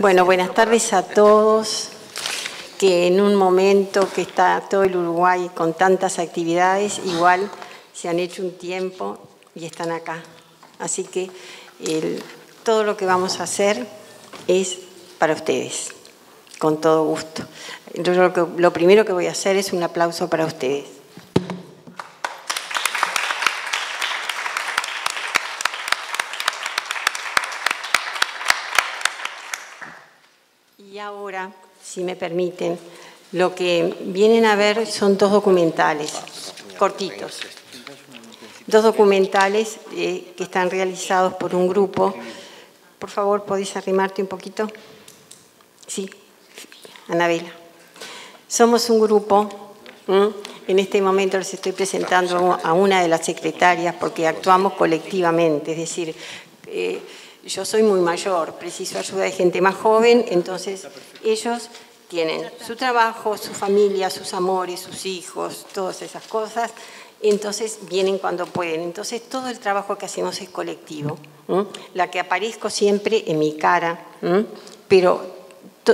Bueno, buenas tardes a todos, que en un momento que está todo el Uruguay con tantas actividades, igual se han hecho un tiempo y están acá. Así que todo lo que vamos a hacer es para ustedes, con todo gusto. lo primero que voy a hacer es un aplauso para ustedes. Y ahora, si me permiten, lo que vienen a ver son dos documentales cortitos. Dos documentales eh, que están realizados por un grupo. Por favor, ¿podéis arrimarte un poquito? Sí, Anabela. Somos un grupo, en este momento les estoy presentando a una de las secretarias porque actuamos colectivamente, es decir, eh, yo soy muy mayor, preciso ayuda de gente más joven, entonces ellos tienen su trabajo, su familia, sus amores, sus hijos, todas esas cosas, entonces vienen cuando pueden. Entonces todo el trabajo que hacemos es colectivo. La que aparezco siempre en mi cara, pero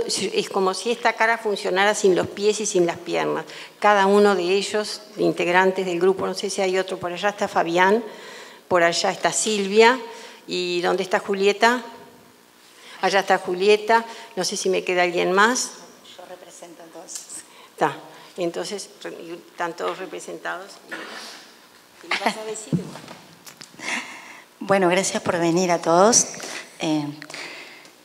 es como si esta cara funcionara sin los pies y sin las piernas. Cada uno de ellos, integrantes del grupo, no sé si hay otro, por allá está Fabián, por allá está Silvia, ¿Y dónde está Julieta? Allá está Julieta. No sé si me queda alguien más. Yo represento entonces. Está. Entonces, están todos representados. ¿Qué le vas a decir? Bueno, gracias por venir a todos. Eh,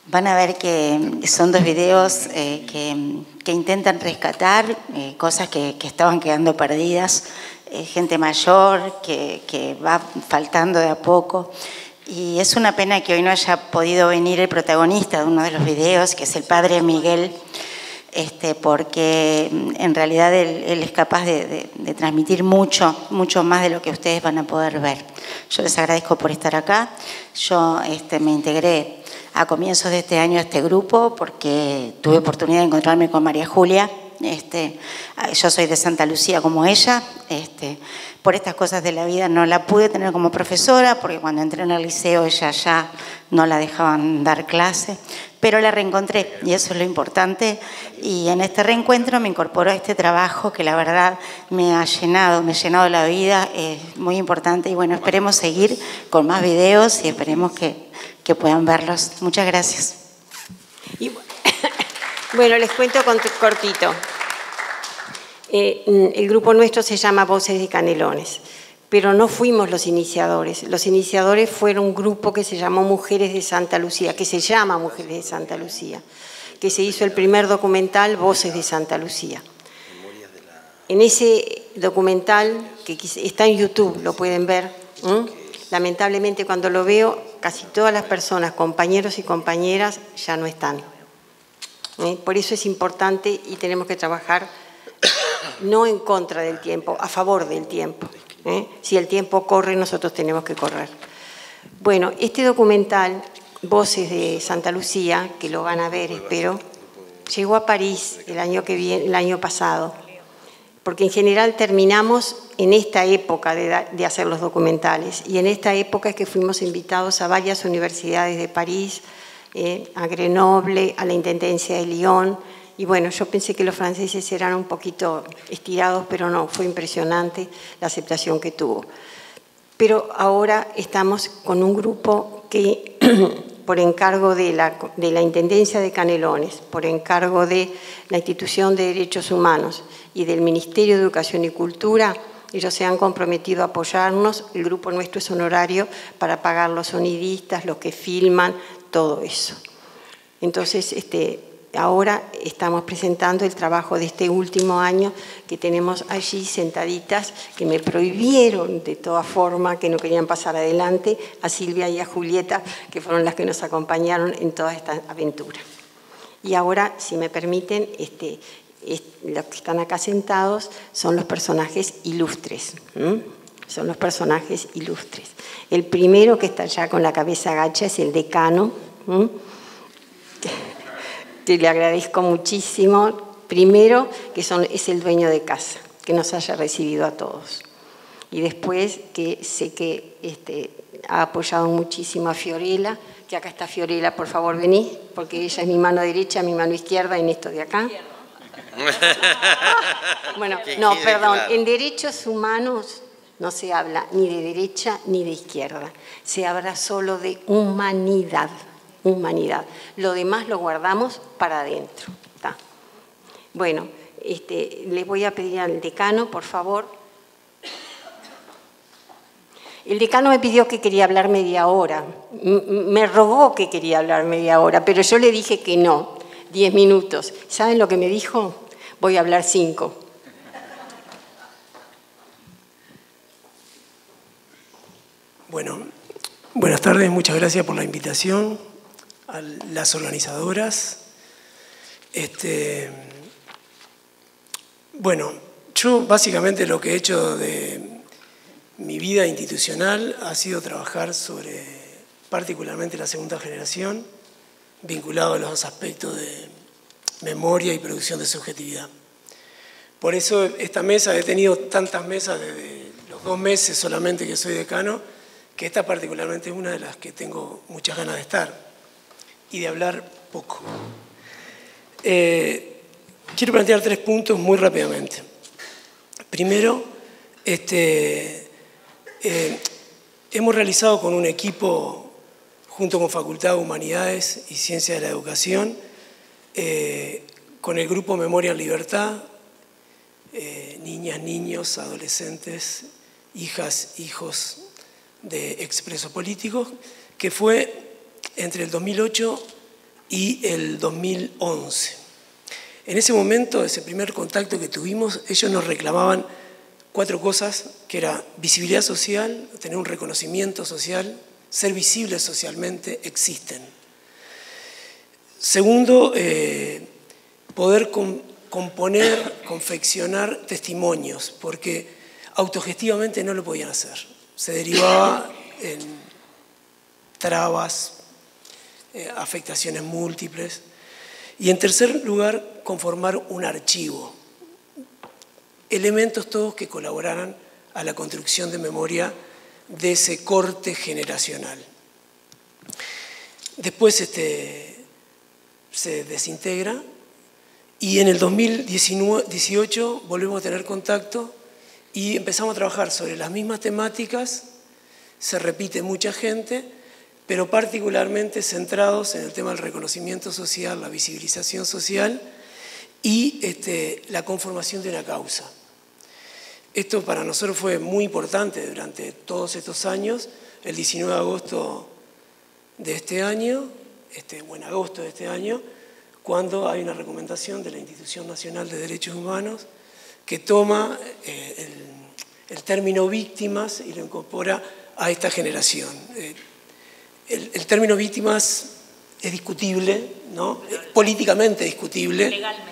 van a ver que son dos videos eh, que, intentan rescatar eh, cosas que, estaban quedando perdidas, gente mayor que, que va faltando de a poco. Y es una pena que hoy no haya podido venir el protagonista de uno de los videos, que es el padre Miguel, este, porque mm, en realidad él, es capaz de, transmitir mucho, mucho más de lo que ustedes van a poder ver. Yo les agradezco por estar acá. Yo este, me integré a comienzos de este año a este grupo porque tuve oportunidad de encontrarme con María Julia. Este, yo soy de Santa Lucía como ella. Este, por estas cosas de la vida no la pude tener como profesora, porque cuando entré en el liceo ella ya no la dejaban dar clase, pero la reencontré y eso es lo importante. Y en este reencuentro me incorporó a este trabajo que la verdad me ha llenado, me ha llenado la vida, es muy importante y bueno, esperemos seguir con más videos y esperemos que, que puedan verlos. Muchas gracias. bueno, les cuento cortito. Eh, el grupo nuestro se llama Voces de Canelones, pero no fuimos los iniciadores. Los iniciadores fueron un grupo que se llamó Mujeres de Santa Lucía, que se llama Mujeres de Santa Lucía, que se hizo el primer documental Voces de Santa Lucía. En ese documental, que está en YouTube, lo pueden ver, lamentablemente cuando lo veo, casi todas las personas, compañeros y compañeras, ya no están. Por eso es importante y tenemos que trabajar no en contra del tiempo, a favor del tiempo. ¿eh? Si el tiempo corre, nosotros tenemos que correr. Bueno, este documental, Voces de Santa Lucía, que lo van a ver, espero, llegó a París el año, que viene, el año pasado, porque en general terminamos en esta época de, hacer los documentales, y en esta época es que fuimos invitados a varias universidades de París, eh, a Grenoble, a la Intendencia de Lyon, y bueno, yo pensé que los franceses eran un poquito estirados, pero no, fue impresionante la aceptación que tuvo. Pero ahora estamos con un grupo que, por encargo de la, de la Intendencia de Canelones, por encargo de la Institución de Derechos Humanos y del Ministerio de Educación y Cultura, ellos se han comprometido a apoyarnos, el grupo nuestro es honorario para pagar los sonidistas, los que filman, todo eso. Entonces, este, ahora estamos presentando el trabajo de este último año que tenemos allí sentaditas, que me prohibieron de toda forma, que no querían pasar adelante, a Silvia y a Julieta, que fueron las que nos acompañaron en toda esta aventura. Y ahora, si me permiten, este, los que están acá sentados son los personajes ilustres. Son los personajes ilustres. El primero que está allá con la cabeza agacha es el decano le agradezco muchísimo, primero, que son, es el dueño de casa, que nos haya recibido a todos. Y después que sé que este, ha apoyado muchísimo a Fiorella, que acá está Fiorella, por favor, vení, porque ella es mi mano derecha, mi mano izquierda en esto de acá. bueno, no, perdón, en derechos humanos no se habla ni de derecha ni de izquierda, se habla solo de humanidad, humanidad. Lo demás lo guardamos para adentro. Bueno, este, les voy a pedir al decano, por favor. El decano me pidió que quería hablar media hora, me rogó que quería hablar media hora, pero yo le dije que no, diez minutos. ¿Saben lo que me dijo? Voy a hablar cinco. Bueno, buenas tardes, muchas gracias por la invitación a las organizadoras. Este, bueno, yo básicamente lo que he hecho de mi vida institucional ha sido trabajar sobre particularmente la segunda generación, vinculado a los aspectos de memoria y producción de subjetividad. Por eso esta mesa, he tenido tantas mesas desde los dos meses solamente que soy decano, que esta particularmente es una de las que tengo muchas ganas de estar y de hablar poco. Eh, quiero plantear tres puntos muy rápidamente. Primero, este, eh, hemos realizado con un equipo, junto con Facultad de Humanidades y Ciencia de la Educación, eh, con el grupo Memoria Libertad, niñas, niños, adolescentes, hijas, hijos de expresos políticos, que fue entre el 2008 y el 2011. En ese momento, ese primer contacto que tuvimos, ellos nos reclamaban cuatro cosas, que era visibilidad social, tener un reconocimiento social, ser visibles socialmente, existen. Segundo, eh, poder componer, confeccionar testimonios, porque autogestivamente no lo podían hacer se derivaba en trabas, eh, afectaciones múltiples. Y en tercer lugar, conformar un archivo. Elementos todos que colaboraran a la construcción de memoria de ese corte generacional. Después este, se desintegra y en el 2018 volvemos a tener contacto y empezamos a trabajar sobre las mismas temáticas, se repite mucha gente, pero particularmente centrados en el tema del reconocimiento social, la visibilización social y este, la conformación de una causa. Esto para nosotros fue muy importante durante todos estos años. El 19 de agosto de este año, este, agosto de este año, cuando hay una recomendación de la Institución Nacional de Derechos Humanos que toma eh, el, término víctimas y lo incorpora a esta generación. Eh, el, término víctimas es discutible, ¿no? políticamente discutible. Legalmente.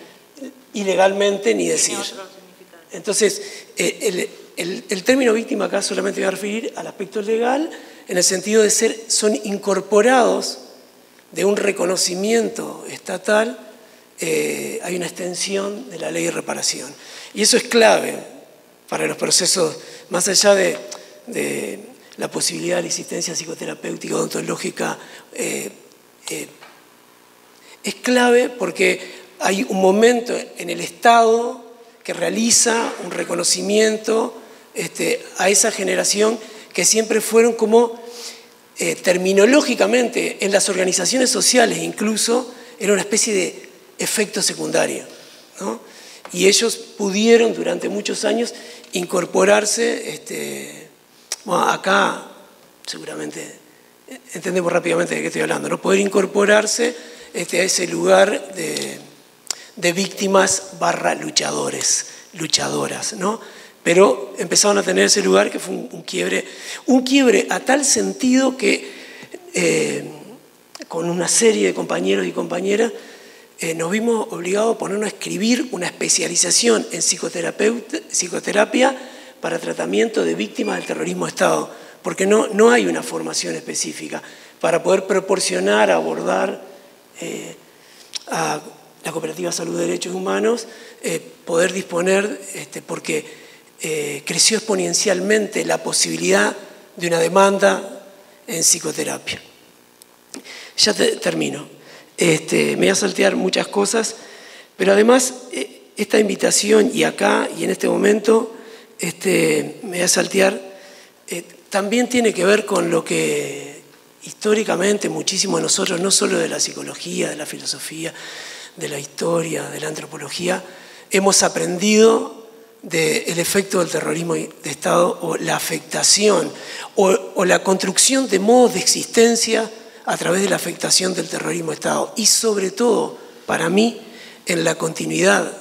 Y legalmente ni decir. Entonces, eh, el, término víctima acá solamente voy a referir al aspecto legal, en el sentido de ser, son incorporados de un reconocimiento estatal, hay una extensión de la ley de reparación. Y eso es clave para los procesos, más allá de, la posibilidad de asistencia psicoterapéutica, odontológica, eh, eh, es clave porque hay un momento en el Estado que realiza un reconocimiento este, a esa generación que siempre fueron como eh, terminológicamente en las organizaciones sociales incluso era una especie de efecto secundario. ¿no? y ellos pudieron durante muchos años incorporarse, este, acá seguramente entendemos rápidamente de qué estoy hablando, ¿no? poder incorporarse este, a ese lugar de, víctimas barra luchadores, luchadoras, ¿no? Pero empezaron a tener ese lugar que fue un, quiebre, un quiebre a tal sentido que eh, con una serie de compañeros y compañeras eh, nos vimos obligados a ponernos a escribir una especialización en psicoterapia para tratamiento de víctimas del terrorismo de Estado, porque no, no hay una formación específica para poder proporcionar, abordar eh, a la Cooperativa Salud de Derechos Humanos, eh, poder disponer, este, porque creció exponencialmente la posibilidad de una demanda en psicoterapia. Ya termino. Este, me voy a saltear muchas cosas, pero además eh, esta invitación y acá y en este momento este, me voy a saltear, eh, también tiene que ver con lo que históricamente muchísimos de nosotros, no solo de la psicología, de la filosofía, de la historia, de la antropología, hemos aprendido del efecto del terrorismo de Estado o la afectación o, la construcción de modos de existencia a través de la afectación del terrorismo de Estado y sobre todo, para mí, en la continuidad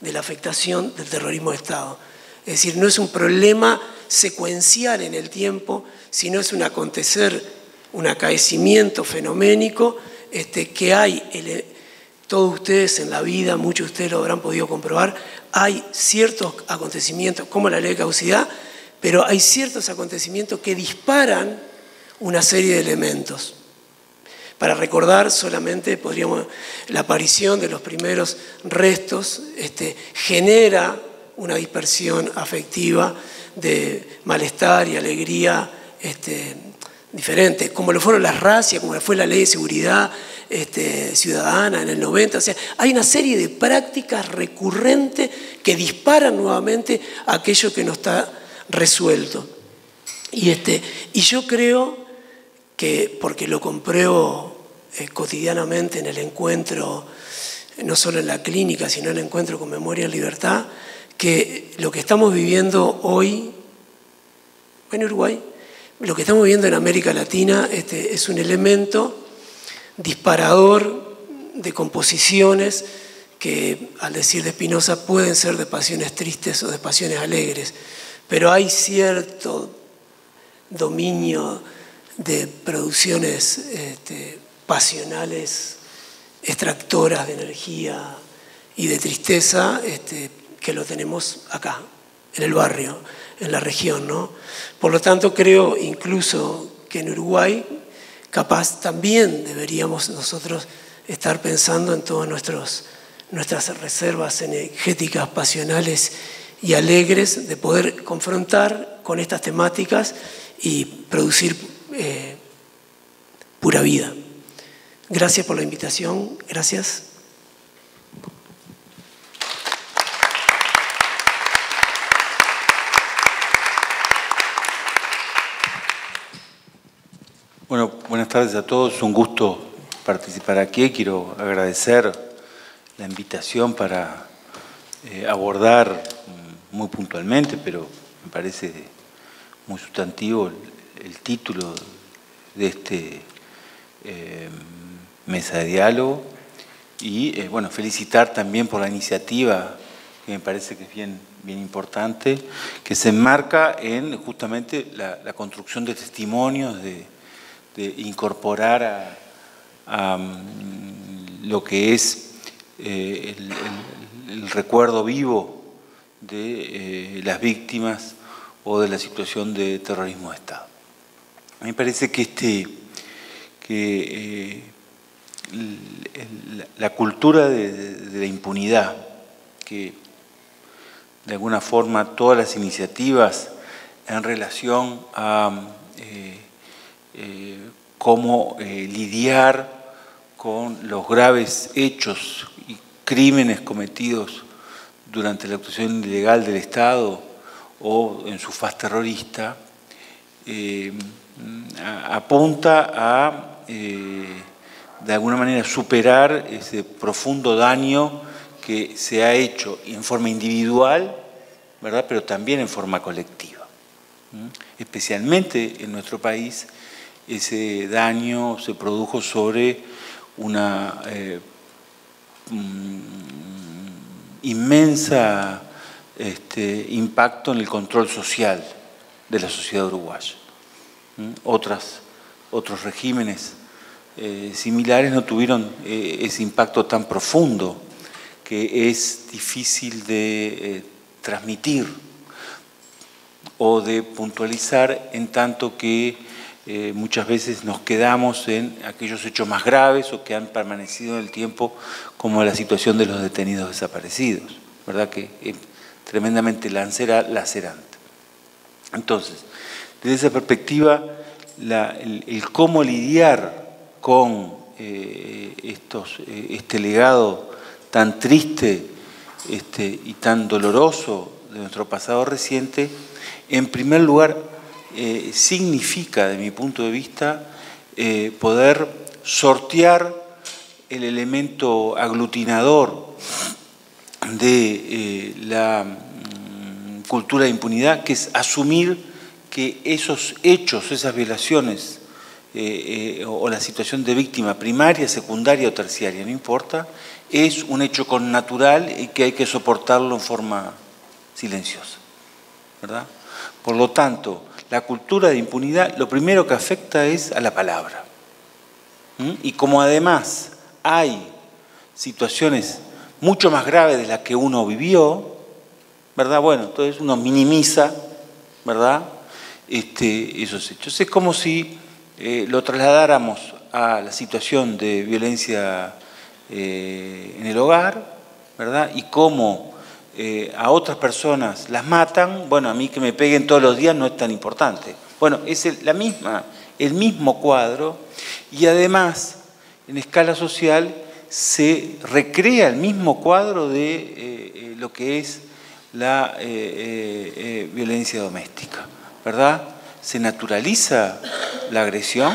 de la afectación del terrorismo de Estado. Es decir, no es un problema secuencial en el tiempo, sino es un acontecer, un acaecimiento fenoménico este, que hay todos ustedes en la vida, muchos de ustedes lo habrán podido comprobar, hay ciertos acontecimientos, como la ley de causidad, pero hay ciertos acontecimientos que disparan una serie de elementos. Para recordar solamente, podríamos, la aparición de los primeros restos este, genera una dispersión afectiva de malestar y alegría este, diferente, como lo fueron las racias, como fue la ley de seguridad, este, ciudadana en el 90. O sea, hay una serie de prácticas recurrentes que disparan nuevamente aquello que no está resuelto. Y, este, y yo creo que, porque lo compruebo eh, cotidianamente en el encuentro, no solo en la clínica, sino en el encuentro con Memoria en Libertad, que lo que estamos viviendo hoy en Uruguay, lo que estamos viviendo en América Latina este, es un elemento disparador de composiciones que, al decir de Spinoza, pueden ser de pasiones tristes o de pasiones alegres, pero hay cierto dominio de producciones este, pasionales, extractoras de energía y de tristeza, este, que lo tenemos acá, en el barrio, en la región. ¿no? Por lo tanto, creo incluso que en Uruguay capaz también deberíamos nosotros estar pensando en todas nuestras reservas energéticas, pasionales y alegres de poder confrontar con estas temáticas y producir eh, pura vida. Gracias por la invitación, gracias. Bueno, buenas tardes a todos. Un gusto participar aquí. Quiero agradecer la invitación para eh, abordar muy puntualmente, pero me parece muy sustantivo el, título de este eh, mesa de diálogo y eh, bueno, felicitar también por la iniciativa que me parece que es bien, bien importante, que se enmarca en justamente la construcción de testimonios de de incorporar a, mm, lo que es eh, el, recuerdo vivo de eh, las víctimas o de la situación de terrorismo de Estado. Me parece que, este, que eh, la cultura de, la impunidad, que de alguna forma todas las iniciativas en relación a cómo eh, lidiar con los graves hechos y crímenes cometidos durante la actuación ilegal del Estado o en su faz terrorista, eh, apunta a, de alguna manera, superar ese profundo daño que se ha hecho en forma individual, ¿verdad? pero también en forma colectiva. Especialmente en nuestro país, ese daño se produjo sobre un eh, mm, inmensa este, impacto en el control social de la sociedad uruguaya. Otras, otros regímenes eh, similares no tuvieron eh, ese impacto tan profundo que es difícil de transmitir o de puntualizar en tanto que eh, muchas veces nos quedamos en aquellos hechos más graves o que han permanecido en el tiempo, como la situación de los detenidos desaparecidos, ¿verdad? Que es tremendamente lacerante. Entonces, desde esa perspectiva, el, cómo lidiar con estos, este legado tan triste este, y tan doloroso de nuestro pasado reciente, en primer lugar significa, de mi punto de vista, poder sortear el elemento aglutinador de la mm, cultura de impunidad, que es asumir que esos hechos, esas violaciones eh, eh, o la situación de víctima primaria, secundaria o terciaria, no importa, es un hecho connatural y que hay que soportarlo en forma silenciosa. ¿verdad? Por lo tanto, la cultura de impunidad lo primero que afecta es a la palabra. Y como además hay situaciones mucho más graves de las que uno vivió, ¿verdad? Bueno, entonces uno minimiza, ¿verdad? Este, esos hechos. Es como si eh, lo trasladáramos a la situación de violencia eh, en el hogar, ¿verdad? Y cómo eh, a otras personas las matan, bueno, a mí que me peguen todos los días no es tan importante. Bueno, es el, la misma, el mismo cuadro y además en escala social se recrea el mismo cuadro de lo que es la violencia doméstica. ¿verdad? Se naturaliza la agresión,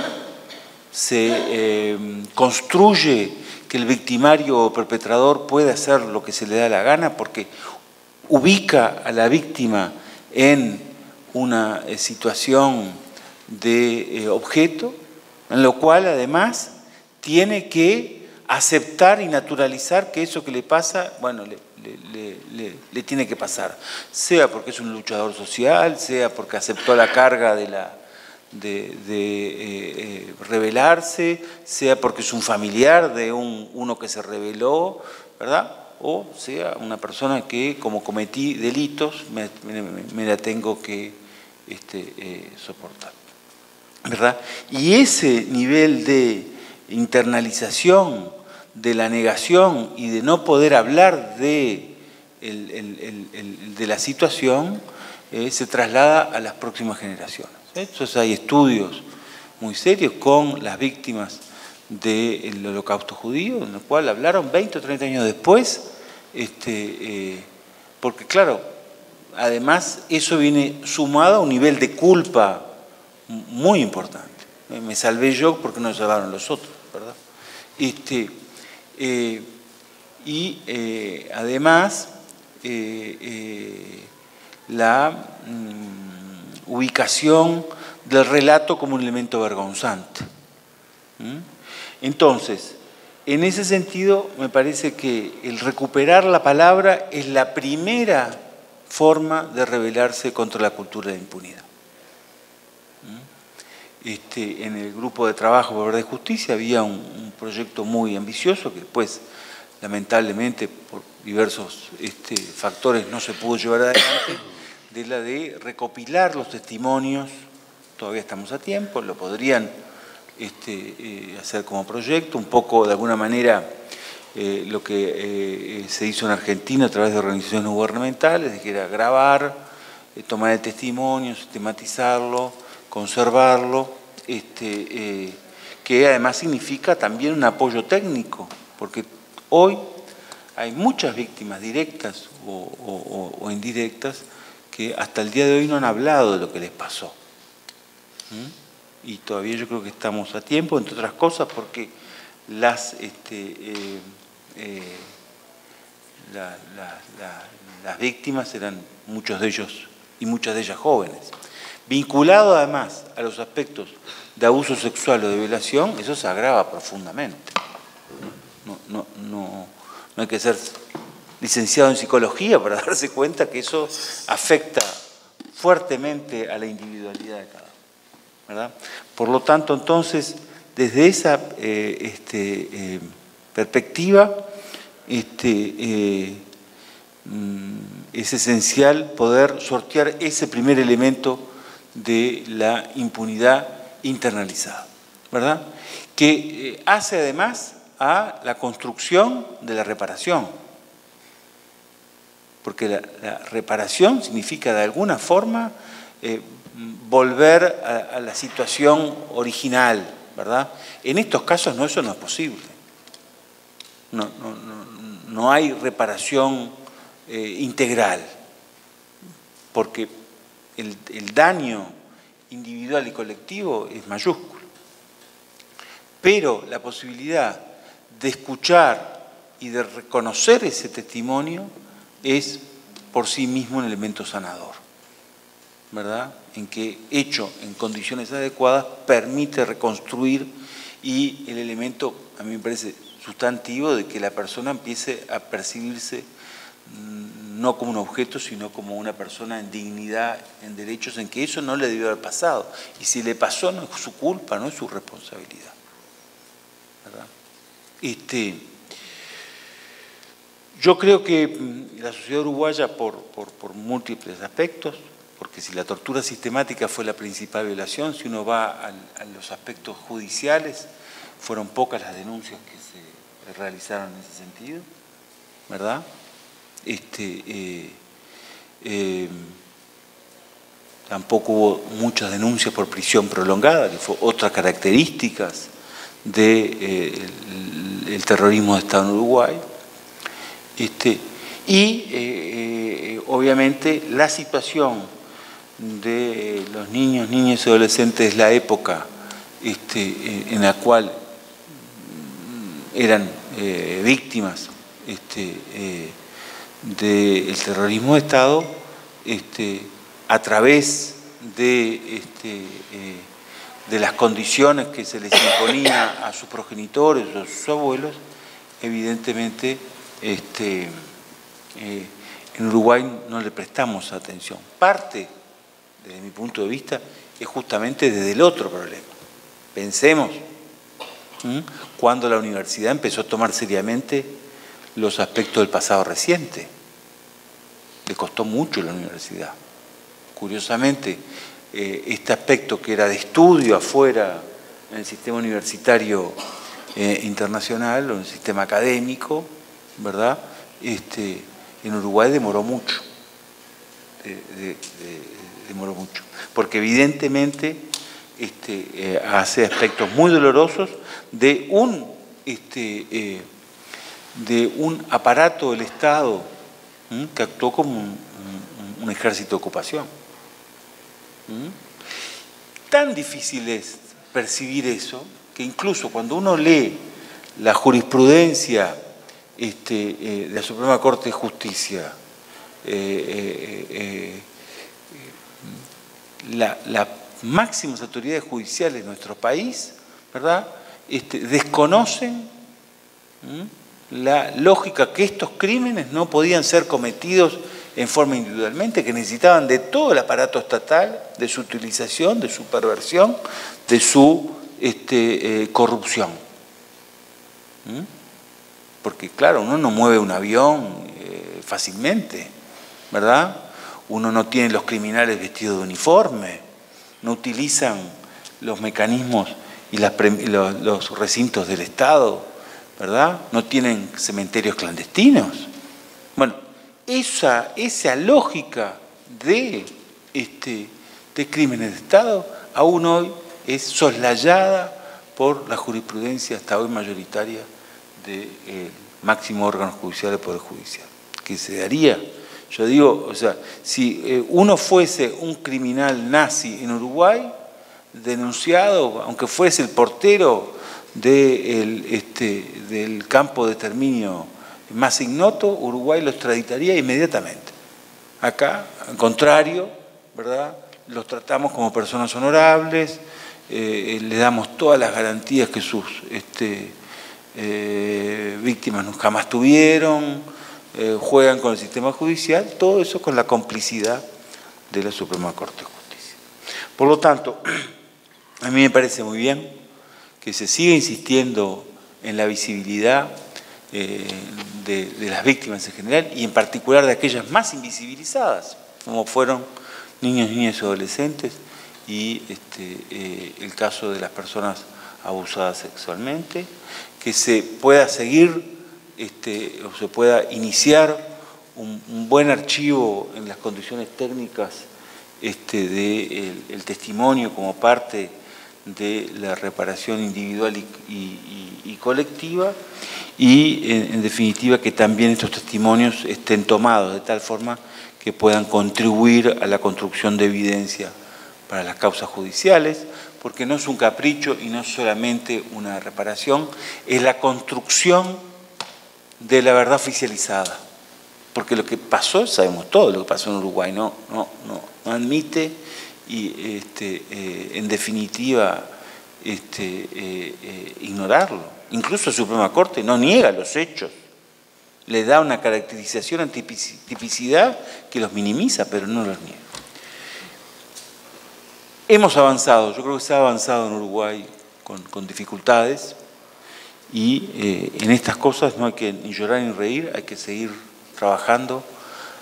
se eh, construye que el victimario o perpetrador puede hacer lo que se le da la gana porque ubica a la víctima en una eh, situación de eh, objeto, en lo cual además tiene que aceptar y naturalizar que eso que le pasa, bueno, le, le, tiene que pasar, sea porque es un luchador social, sea porque aceptó la carga de, la, de, eh, eh, rebelarse, sea porque es un familiar de un, uno que se rebeló, ¿verdad? O sea una persona que como cometí delitos me, la tengo que este, eh, soportar. ¿verdad? Y ese nivel de internalización de la negación y de no poder hablar de, de la situación, se traslada a las próximas generaciones. Entonces hay estudios muy serios con las víctimas del holocausto judío, en el cual hablaron 20 o 30 años después, este, eh, porque claro, además eso viene sumado a un nivel de culpa muy importante. Me salvé yo porque no salvaron los otros, ¿verdad? Este, eh, y eh, además la mm, ubicación del relato como un elemento vergonzante. Entonces, en ese sentido, me parece que el recuperar la palabra es la primera forma de rebelarse contra la cultura de impunidad. Este, en el grupo de trabajo por verdad y justicia había un, proyecto muy ambicioso que después, lamentablemente, por diversos este, factores no se pudo llevar adelante, de la de recopilar los testimonios, todavía estamos a tiempo, lo podrían este, eh, hacer como proyecto, un poco de alguna manera eh, lo que eh, se hizo en Argentina a través de organizaciones gubernamentales, que era grabar, tomar el testimonio, sistematizarlo, conservarlo, este, que además significa también un apoyo técnico, porque hoy hay muchas víctimas directas o, indirectas que hasta el día de hoy no han hablado de lo que les pasó. ¿Mm? Y todavía yo creo que estamos a tiempo, entre otras cosas, porque las, este, eh, eh, las víctimas eran muchos de ellos y muchas de ellas jóvenes. Vinculado además a los aspectos de abuso sexual o de violación, eso se agrava profundamente. No, no, hay que ser licenciado en psicología para darse cuenta que eso afecta fuertemente a la individualidad de cada uno. Por lo tanto, entonces, desde esa eh, este, eh, perspectiva, este, eh, mm, es esencial poder sortear ese primer elemento de la impunidad internalizada, ¿verdad? Que hace además a la construcción de la reparación, porque la, reparación significa de alguna forma eh, volver a, la situación original, ¿verdad? En estos casos no, eso no es posible. No, hay reparación eh, integral, porque el, el daño individual y colectivo es mayúsculo. Pero la posibilidad de escuchar y de reconocer ese testimonio es por sí mismo un elemento sanador, ¿verdad? En que hecho en condiciones adecuadas permite reconstruir y el elemento, a mí me parece sustantivo, de que la persona empiece a percibirse mm, no como un objeto, sino como una persona en dignidad, en derechos, en que eso no le debió haber pasado. Y si le pasó, no es su culpa, no es su responsabilidad. ¿verdad? Este, yo creo que mm, la sociedad uruguaya, por, múltiples aspectos, porque si la tortura sistemática fue la principal violación, si uno va a, los aspectos judiciales, fueron pocas las denuncias que se realizaron en ese sentido, ¿verdad? Este, eh, eh, tampoco hubo muchas denuncias por prisión prolongada, que fue otra características del de, eh, terrorismo de Estado en Uruguay. Este, y eh, eh, obviamente la situación de los niños, niñas y adolescentes, la época este, eh, en la cual mm, eran víctimas este, del terrorismo de Estado, a través de, de las condiciones que se les imponía a sus progenitores o a sus abuelos, evidentemente este, eh, en Uruguay no le prestamos atención. Parte, desde mi punto de vista, es justamente desde el otro problema. Pensemos cuando la universidad empezó a tomar seriamente los aspectos del pasado reciente. Le costó mucho la universidad. Curiosamente, eh, este aspecto que era de estudio afuera en el sistema universitario eh, internacional o en el sistema académico, ¿verdad? Este, en Uruguay demoró mucho, demoró mucho, porque evidentemente este, eh, hace aspectos muy dolorosos de un, este, eh, de un aparato del Estado que actuó como un, ejército de ocupación. Tan difícil es percibir eso que incluso cuando uno lee la jurisprudencia este, eh, de la Suprema Corte de Justicia, eh, eh, las máximas autoridades judiciales de nuestro país, ¿verdad? Este, desconocen la lógica que estos crímenes no podían ser cometidos en forma individualmente, que necesitaban de todo el aparato estatal, de su utilización, de su perversión, de su este, corrupción porque claro, uno no mueve un avión eh, fácilmente, ¿verdad? Uno no tiene los criminales vestidos de uniforme, no utilizan los mecanismos y los, recintos del Estado, ¿verdad? No tienen cementerios clandestinos. Bueno, esa, esa lógica de, este, de crímenes de Estado aún hoy es soslayada por la jurisprudencia hasta hoy mayoritaria del eh, máximo órgano judicial del Poder Judicial, que se daría. Yo digo, o sea, si eh, uno fuese un criminal nazi en Uruguay, denunciado, aunque fuese el portero este, del campo de exterminio más ignoto, Uruguay lo extraditaría inmediatamente. Acá, al contrario, ¿verdad? Los tratamos como personas honorables, eh, le damos todas las garantías que sus este, eh, víctimas no, jamás tuvieron, eh, juegan con el sistema judicial, todo eso con la complicidad de la Suprema Corte de Justicia. Por lo tanto, a mí me parece muy bien que se siga insistiendo en la visibilidad eh, de, las víctimas en general y en particular de aquellas más invisibilizadas, como fueron niños, niñas y adolescentes y este, el caso de las personas abusadas sexualmente que se pueda seguir este, o se pueda iniciar un, buen archivo en las condiciones técnicas este, del testimonio como parte de la reparación individual y, colectiva y en, definitiva que también estos testimonios estén tomados de tal forma que puedan contribuir a la construcción de evidencia para las causas judiciales, porque no es un capricho y no es solamente una reparación, es la construcción de la verdad oficializada. Porque lo que pasó, sabemos todo lo que pasó en Uruguay, no, no, no, admite y este, eh, en definitiva este, eh, eh, ignorarlo. Incluso la Suprema Corte no niega los hechos, le da una caracterización tipicidad que los minimiza, pero no los niega. Hemos avanzado, yo creo que se ha avanzado en Uruguay con, dificultades y eh, en estas cosas no hay que ni llorar ni reír, hay que seguir trabajando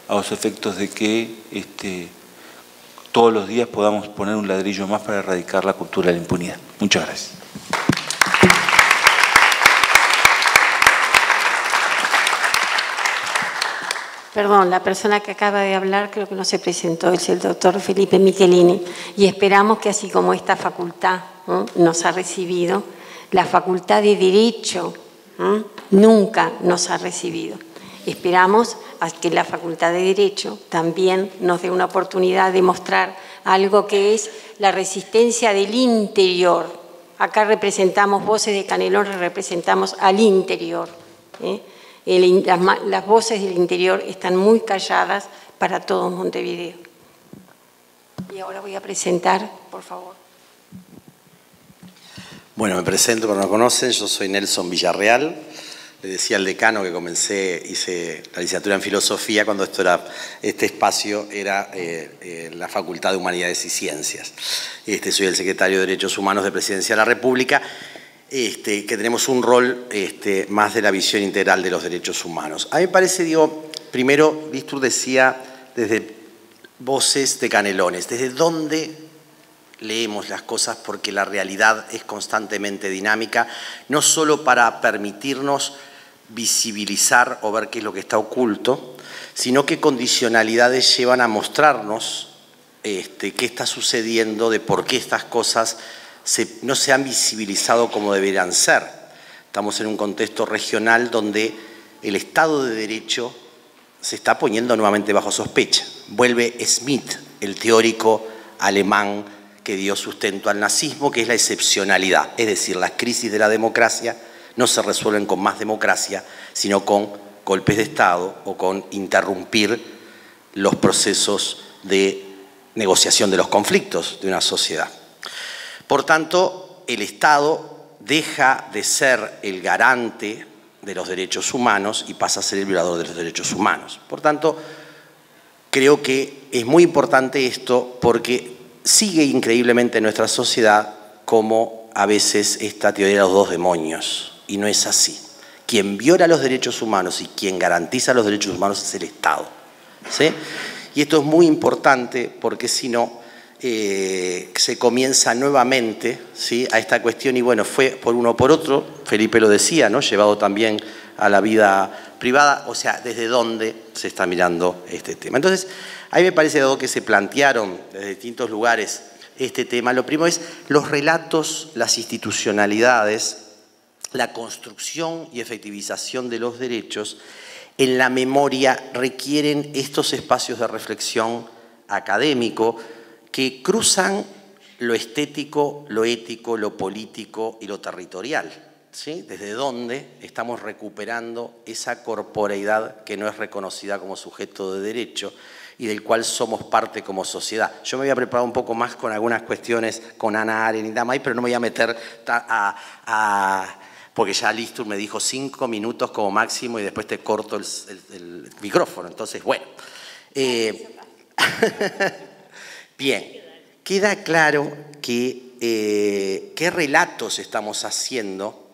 a los efectos de que este, todos los días podamos poner un ladrillo más para erradicar la cultura de la impunidad. Muchas gracias. Perdón, la persona que acaba de hablar creo que no se presentó, es el doctor Felipe Michelini, y esperamos que así como esta facultad nos ha recibido, la facultad de Derecho nunca nos ha recibido. Esperamos a que la facultad de Derecho también nos dé una oportunidad de mostrar algo que es la resistencia del interior. Acá representamos voces de Canelón, representamos al interior. ¿eh? Las, voces del interior están muy calladas para todo Montevideo. Y ahora voy a presentar, por favor. Bueno, me presento, pero no conocen, yo soy Nelson Villarreal. Le decía al decano que comencé, hice la licenciatura en filosofía cuando esto era, este espacio era eh, eh, la Facultad de Humanidades y Ciencias. Este, soy el secretario de Derechos Humanos de Presidencia de la República este, que tenemos un rol este, más de la visión integral de los derechos humanos. A mí me parece, digo, primero, Víctor decía desde voces de canelones, desde dónde leemos las cosas porque la realidad es constantemente dinámica, no solo para permitirnos visibilizar o ver qué es lo que está oculto, sino qué condicionalidades llevan a mostrarnos este, qué está sucediendo, de por qué estas cosas no se han visibilizado como deberían ser. Estamos en un contexto regional donde el Estado de Derecho se está poniendo nuevamente bajo sospecha. Vuelve Smith, el teórico alemán que dio sustento al nazismo, que es la excepcionalidad. Es decir, las crisis de la democracia no se resuelven con más democracia, sino con golpes de Estado o con interrumpir los procesos de negociación de los conflictos de una sociedad. Por tanto, el Estado deja de ser el garante de los derechos humanos y pasa a ser el violador de los derechos humanos. Por tanto, creo que es muy importante esto porque sigue increíblemente en nuestra sociedad como a veces esta teoría de los dos demonios, y no es así. Quien viola los derechos humanos y quien garantiza los derechos humanos es el Estado. Y esto es muy importante porque si no, eh, se comienza nuevamente a esta cuestión y bueno, fue por uno o por otro, Felipe lo decía, ¿no? llevado también a la vida privada, o sea, desde dónde se está mirando este tema. Entonces, a mí me parece dado que se plantearon desde distintos lugares este tema. Lo primero es los relatos, las institucionalidades, la construcción y efectivización de los derechos en la memoria requieren estos espacios de reflexión académico, que cruzan lo estético, lo ético, lo político y lo territorial. ¿sí? Desde dónde estamos recuperando esa corporeidad que no es reconocida como sujeto de derecho y del cual somos parte como sociedad. Yo me voy a preparar un poco más con algunas cuestiones con Ana Aren y Damay, pero no me voy a meter a, porque ya Listur me dijo cinco minutos como máximo y después te corto el, micrófono. Entonces, bueno. Eh, Bien, queda claro que eh, qué relatos estamos haciendo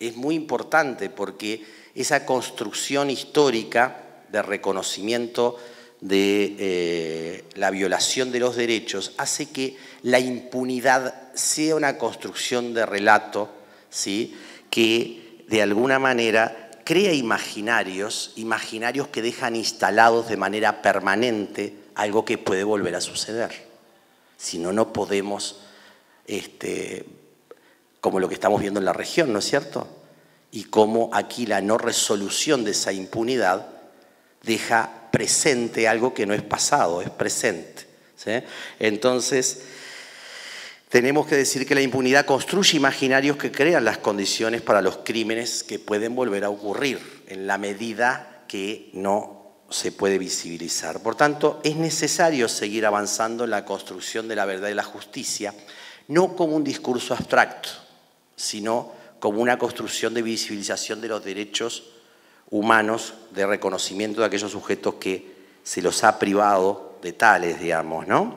es muy importante porque esa construcción histórica de reconocimiento de eh, la violación de los derechos hace que la impunidad sea una construcción de relato ¿sí? que de alguna manera crea imaginarios, imaginarios que dejan instalados de manera permanente algo que puede volver a suceder. Si no, no podemos este, como lo que estamos viendo en la región, ¿no es cierto? Y cómo aquí la no resolución de esa impunidad deja presente algo que no es pasado, es presente. Entonces, tenemos que decir que la impunidad construye imaginarios que crean las condiciones para los crímenes que pueden volver a ocurrir en la medida que no se puede visibilizar. Por tanto, es necesario seguir avanzando en la construcción de la verdad y la justicia, no como un discurso abstracto, sino como una construcción de visibilización de los derechos humanos, de reconocimiento de aquellos sujetos que se los ha privado de tales, digamos, ¿no?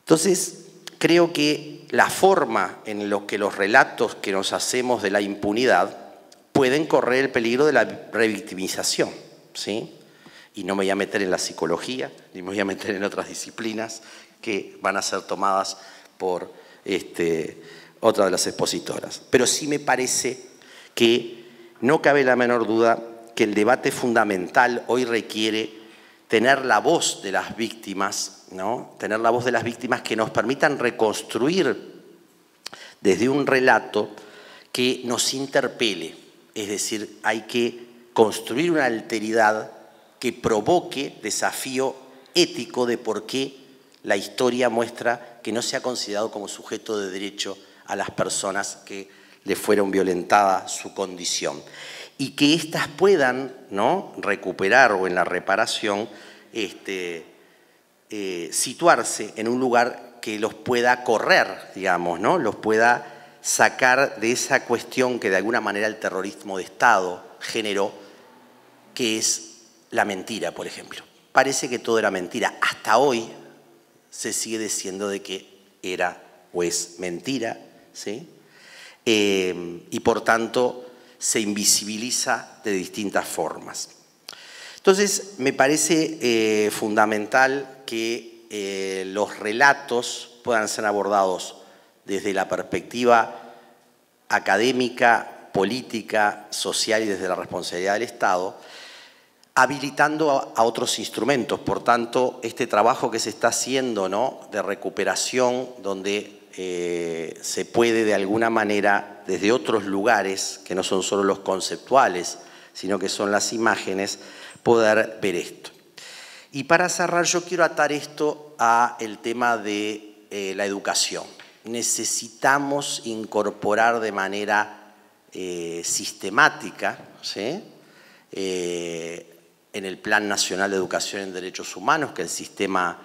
Entonces, creo que la forma en la que los relatos que nos hacemos de la impunidad pueden correr el peligro de la revictimización, ¿sí? Y no me voy a meter en la psicología, ni me voy a meter en otras disciplinas que van a ser tomadas por este, otra de las expositoras. Pero sí me parece que no cabe la menor duda que el debate fundamental hoy requiere tener la voz de las víctimas, ¿no? tener la voz de las víctimas que nos permitan reconstruir desde un relato que nos interpele. Es decir, hay que construir una alteridad que provoque desafío ético de por qué la historia muestra que no se ha considerado como sujeto de derecho a las personas que le fueron violentada su condición y que éstas puedan ¿no? recuperar o en la reparación este, eh, situarse en un lugar que los pueda correr, digamos, ¿no? los pueda sacar de esa cuestión que de alguna manera el terrorismo de Estado generó, que es la mentira, por ejemplo. Parece que todo era mentira. Hasta hoy se sigue diciendo de que era o es mentira, ¿sí? Eh, y por tanto se invisibiliza de distintas formas. Entonces, me parece eh, fundamental que eh, los relatos puedan ser abordados desde la perspectiva académica, política, social y desde la responsabilidad del Estado, habilitando a, otros instrumentos. Por tanto, este trabajo que se está haciendo ¿no? de recuperación, donde eh, se puede de alguna manera, desde otros lugares, que no son solo los conceptuales, sino que son las imágenes, poder ver esto. Y para cerrar, yo quiero atar esto a el tema de eh, la educación. Necesitamos incorporar de manera eh, sistemática, en el Plan Nacional de Educación en Derechos Humanos, que el Sistema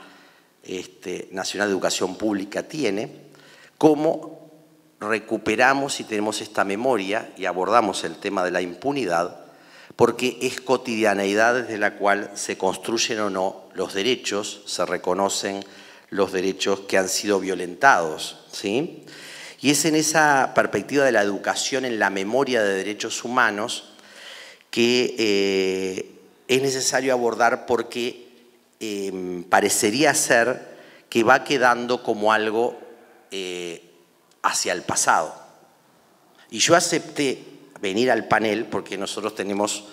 este, Nacional de Educación Pública tiene, cómo recuperamos y tenemos esta memoria y abordamos el tema de la impunidad, porque es cotidianeidad desde la cual se construyen o no los derechos, se reconocen los derechos que han sido violentados. ¿sí? Y es en esa perspectiva de la educación en la memoria de derechos humanos que eh, es necesario abordar porque eh, parecería ser que va quedando como algo eh, hacia el pasado. Y yo acepté venir al panel porque nosotros tenemos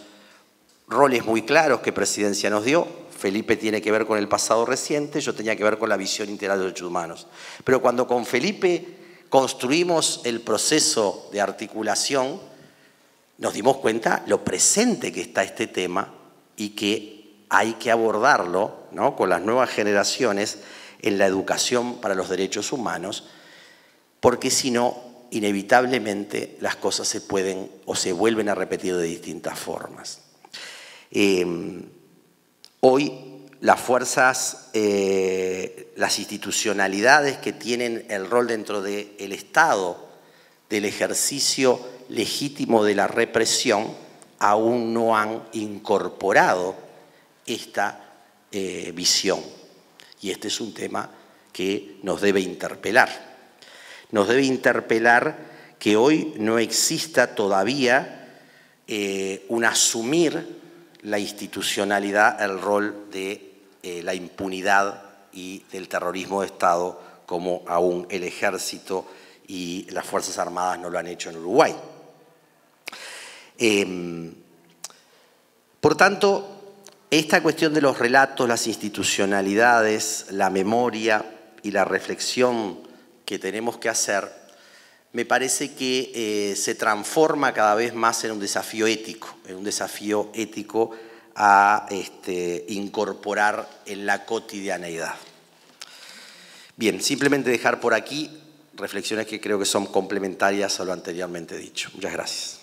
roles muy claros que Presidencia nos dio. Felipe tiene que ver con el pasado reciente, yo tenía que ver con la visión integral de los derechos humanos. Pero cuando con Felipe construimos el proceso de articulación, nos dimos cuenta lo presente que está este tema y que hay que abordarlo ¿no? con las nuevas generaciones en la educación para los derechos humanos, porque si no, inevitablemente las cosas se pueden o se vuelven a repetir de distintas formas. Eh, hoy las fuerzas, eh, las institucionalidades que tienen el rol dentro del Estado del ejercicio legítimo de la represión aún no han incorporado esta eh, visión y este es un tema que nos debe interpelar. Nos debe interpelar que hoy no exista todavía eh, un asumir la institucionalidad, el rol de eh, la impunidad y del terrorismo de Estado como aún el ejército y las Fuerzas Armadas no lo han hecho en Uruguay. Em, por tanto, esta cuestión de los relatos, las institucionalidades, la memoria y la reflexión que tenemos que hacer, me parece que eh, se transforma cada vez más en un desafío ético, en un desafío ético a este, incorporar en la cotidianeidad. Bien, simplemente dejar por aquí reflexiones que creo que son complementarias a lo anteriormente dicho. Muchas gracias.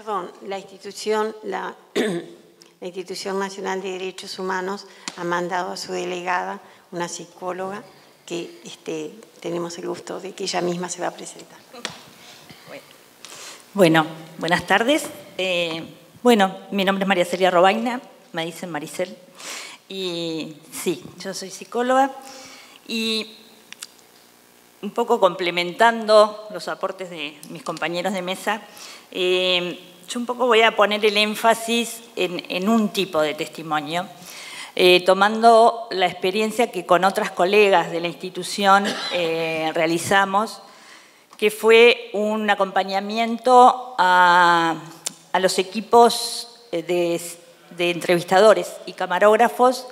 Perdón, la institución, la, Institución Nacional de Derechos Humanos ha mandado a su delegada, una psicóloga, que este, tenemos el gusto de que ella misma se va a presentar. Bueno, buenas tardes. Eh, bueno, mi nombre es María Celia Robaina, me dicen Maricel. Y sí, yo soy psicóloga y un poco complementando los aportes de mis compañeros de mesa, eh, yo un poco voy a poner el énfasis en, un tipo de testimonio, eh, tomando la experiencia que con otras colegas de la institución eh, realizamos, que fue un acompañamiento a, los equipos de de entrevistadores y camarógrafos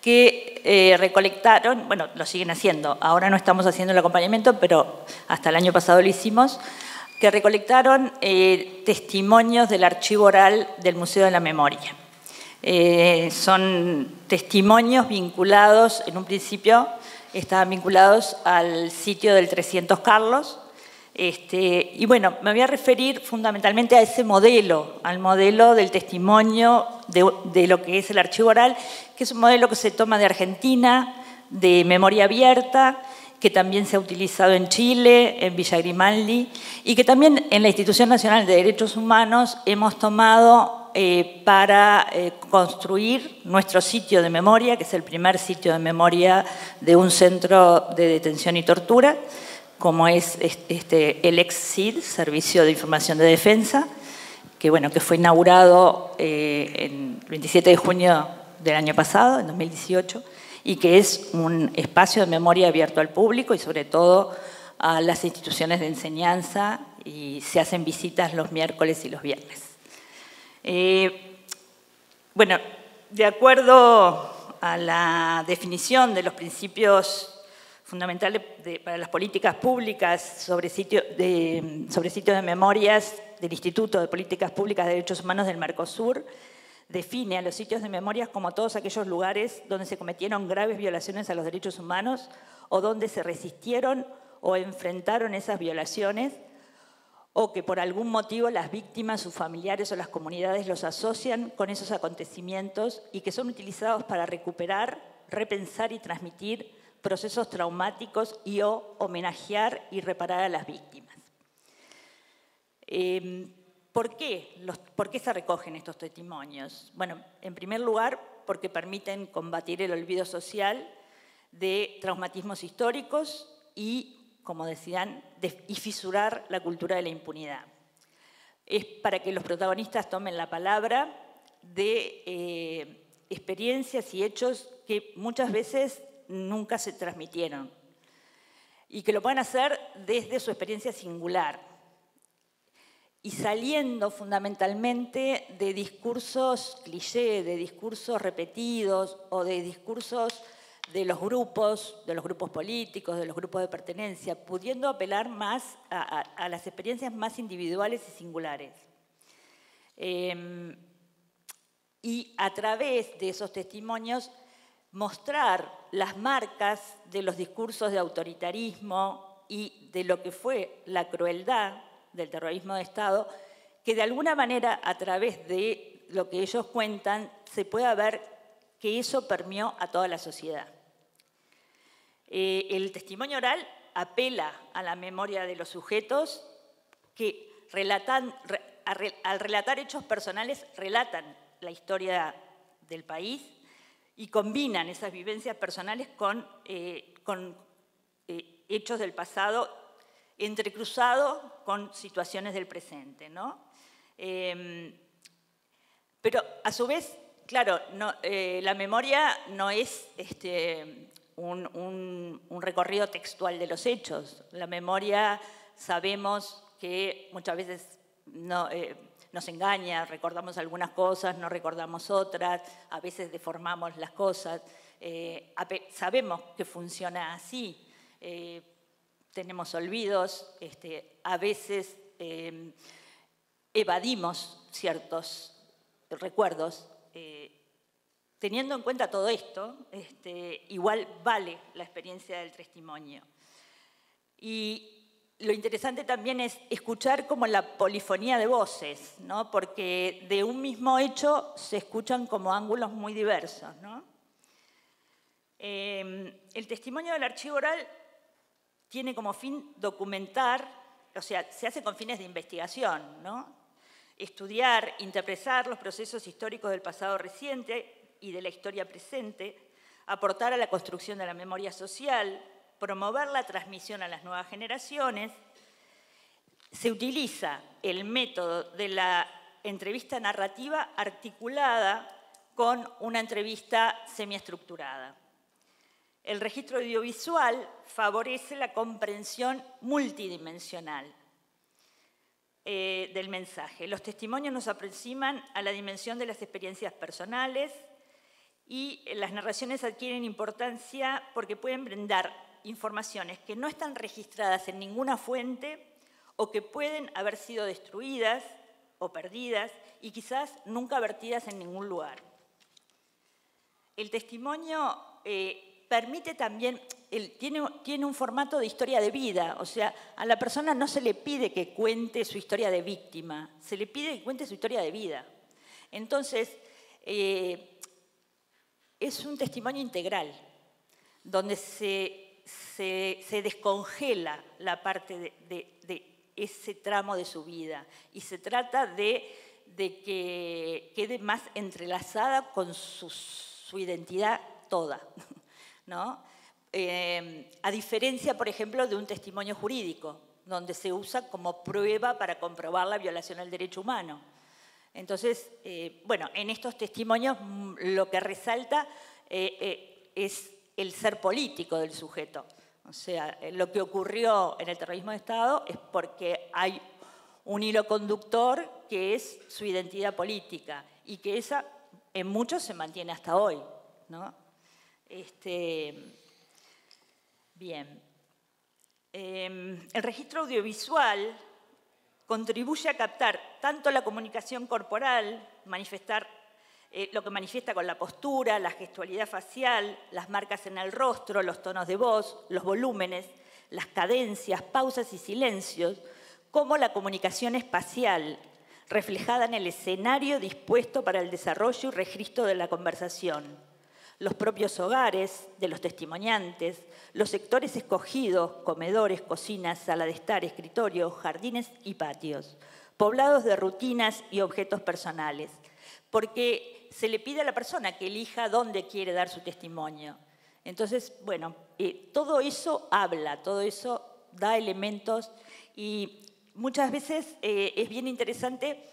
que eh, recolectaron, bueno, lo siguen haciendo, ahora no estamos haciendo el acompañamiento, pero hasta el año pasado lo hicimos, que recolectaron eh, testimonios del archivo oral del Museo de la Memoria. Eh, son testimonios vinculados, en un principio estaban vinculados al sitio del 300 Carlos, este, y bueno, me voy a referir fundamentalmente a ese modelo, al modelo del testimonio de, lo que es el archivo oral, que es un modelo que se toma de Argentina, de memoria abierta, que también se ha utilizado en Chile, en Villa Grimaldi, y que también en la Institución Nacional de Derechos Humanos hemos tomado eh, para eh, construir nuestro sitio de memoria, que es el primer sitio de memoria de un centro de detención y tortura como es este, el ex-SID, Servicio de Información de Defensa, que, bueno, que fue inaugurado eh, el 27 de junio del año pasado, en 2018, y que es un espacio de memoria abierto al público y sobre todo a las instituciones de enseñanza y se hacen visitas los miércoles y los viernes. Eh, bueno, de acuerdo a la definición de los principios fundamental para las políticas públicas sobre, de, sobre sitios de memorias del Instituto de Políticas Públicas de Derechos Humanos del Mercosur, define a los sitios de memorias como todos aquellos lugares donde se cometieron graves violaciones a los derechos humanos o donde se resistieron o enfrentaron esas violaciones o que por algún motivo las víctimas, sus familiares o las comunidades los asocian con esos acontecimientos y que son utilizados para recuperar, repensar y transmitir procesos traumáticos y o homenajear y reparar a las víctimas. Em, ¿por, qué ¿Por qué se recogen estos testimonios? Bueno, en primer lugar, porque permiten combatir el olvido social de traumatismos históricos y, como decían, y fisurar la cultura de la impunidad. Es para que los protagonistas tomen la palabra de eh, experiencias y hechos que muchas veces nunca se transmitieron y que lo puedan hacer desde su experiencia singular y saliendo fundamentalmente de discursos cliché, de discursos repetidos o de discursos de los grupos, de los grupos políticos, de los grupos de pertenencia, pudiendo apelar más a, las experiencias más individuales y singulares. Em, y a través de esos testimonios mostrar las marcas de los discursos de autoritarismo y de lo que fue la crueldad del terrorismo de Estado, que de alguna manera a través de lo que ellos cuentan se pueda ver que eso permeó a toda la sociedad. Eh, el testimonio oral apela a la memoria de los sujetos que relatan, al relatar hechos personales relatan la historia del país y combinan esas vivencias personales con, eh, eh, hechos del pasado entrecruzados con situaciones del presente. ¿no? Em, pero a su vez, claro, eh, la memoria no es este, un, recorrido textual de los hechos. La memoria sabemos que muchas veces no, nos engaña, recordamos algunas cosas, no recordamos otras, a veces deformamos las cosas, eh, sabemos que funciona así, eh, tenemos olvidos, este, a veces em, evadimos ciertos recuerdos. Eh, teniendo en cuenta todo esto, este, igual vale la experiencia del testimonio. Y lo interesante también es escuchar como la polifonía de voces, ¿no? porque de un mismo hecho se escuchan como ángulos muy diversos. Em, el testimonio del archivo oral tiene como fin documentar, o sea, se hace con fines de investigación, ¿no? estudiar, interpretar los procesos históricos del pasado reciente y de la historia presente, aportar a la construcción de la memoria social, promover la transmisión a las nuevas generaciones, se utiliza el método de la entrevista narrativa articulada con una entrevista semiestructurada. El registro audiovisual favorece la comprensión multidimensional eh, del mensaje. Los testimonios nos aproximan a la dimensión de las experiencias personales y las narraciones adquieren importancia porque pueden brindar informaciones que no están registradas en ninguna fuente o que pueden haber sido destruidas o perdidas y quizás nunca vertidas en ningún lugar. El testimonio eh, permite también, tiene, tiene un formato de historia de vida, o sea, a la persona no se le pide que cuente su historia de víctima, se le pide que cuente su historia de vida. Entonces, eh, es un testimonio integral, donde se se, descongela la parte de, ese tramo de su vida y se trata de, que quede más entrelazada con su, identidad toda. ¿No? Eh, a diferencia, por ejemplo, de un testimonio jurídico, donde se usa como prueba para comprobar la violación al derecho humano. Entonces, eh, bueno, en estos testimonios mm, lo que resalta eh, es el ser político del sujeto. O sea, eh, lo que ocurrió en el terrorismo de Estado es porque hay un hilo conductor que es su identidad política y que esa en muchos se mantiene hasta hoy. ¿no? Este, bien. Em, el registro audiovisual contribuye a captar tanto la comunicación corporal, manifestar eh, lo que manifiesta con la postura, la gestualidad facial, las marcas en el rostro, los tonos de voz, los volúmenes, las cadencias, pausas y silencios, como la comunicación espacial, reflejada en el escenario dispuesto para el desarrollo y registro de la conversación, los propios hogares de los testimoniantes, los sectores escogidos, comedores, cocinas, sala de estar, escritorios, jardines y patios, poblados de rutinas y objetos personales, porque se le pide a la persona que elija dónde quiere dar su testimonio. Entonces, bueno, eh, todo eso habla, todo eso da elementos y muchas veces eh, es bien interesante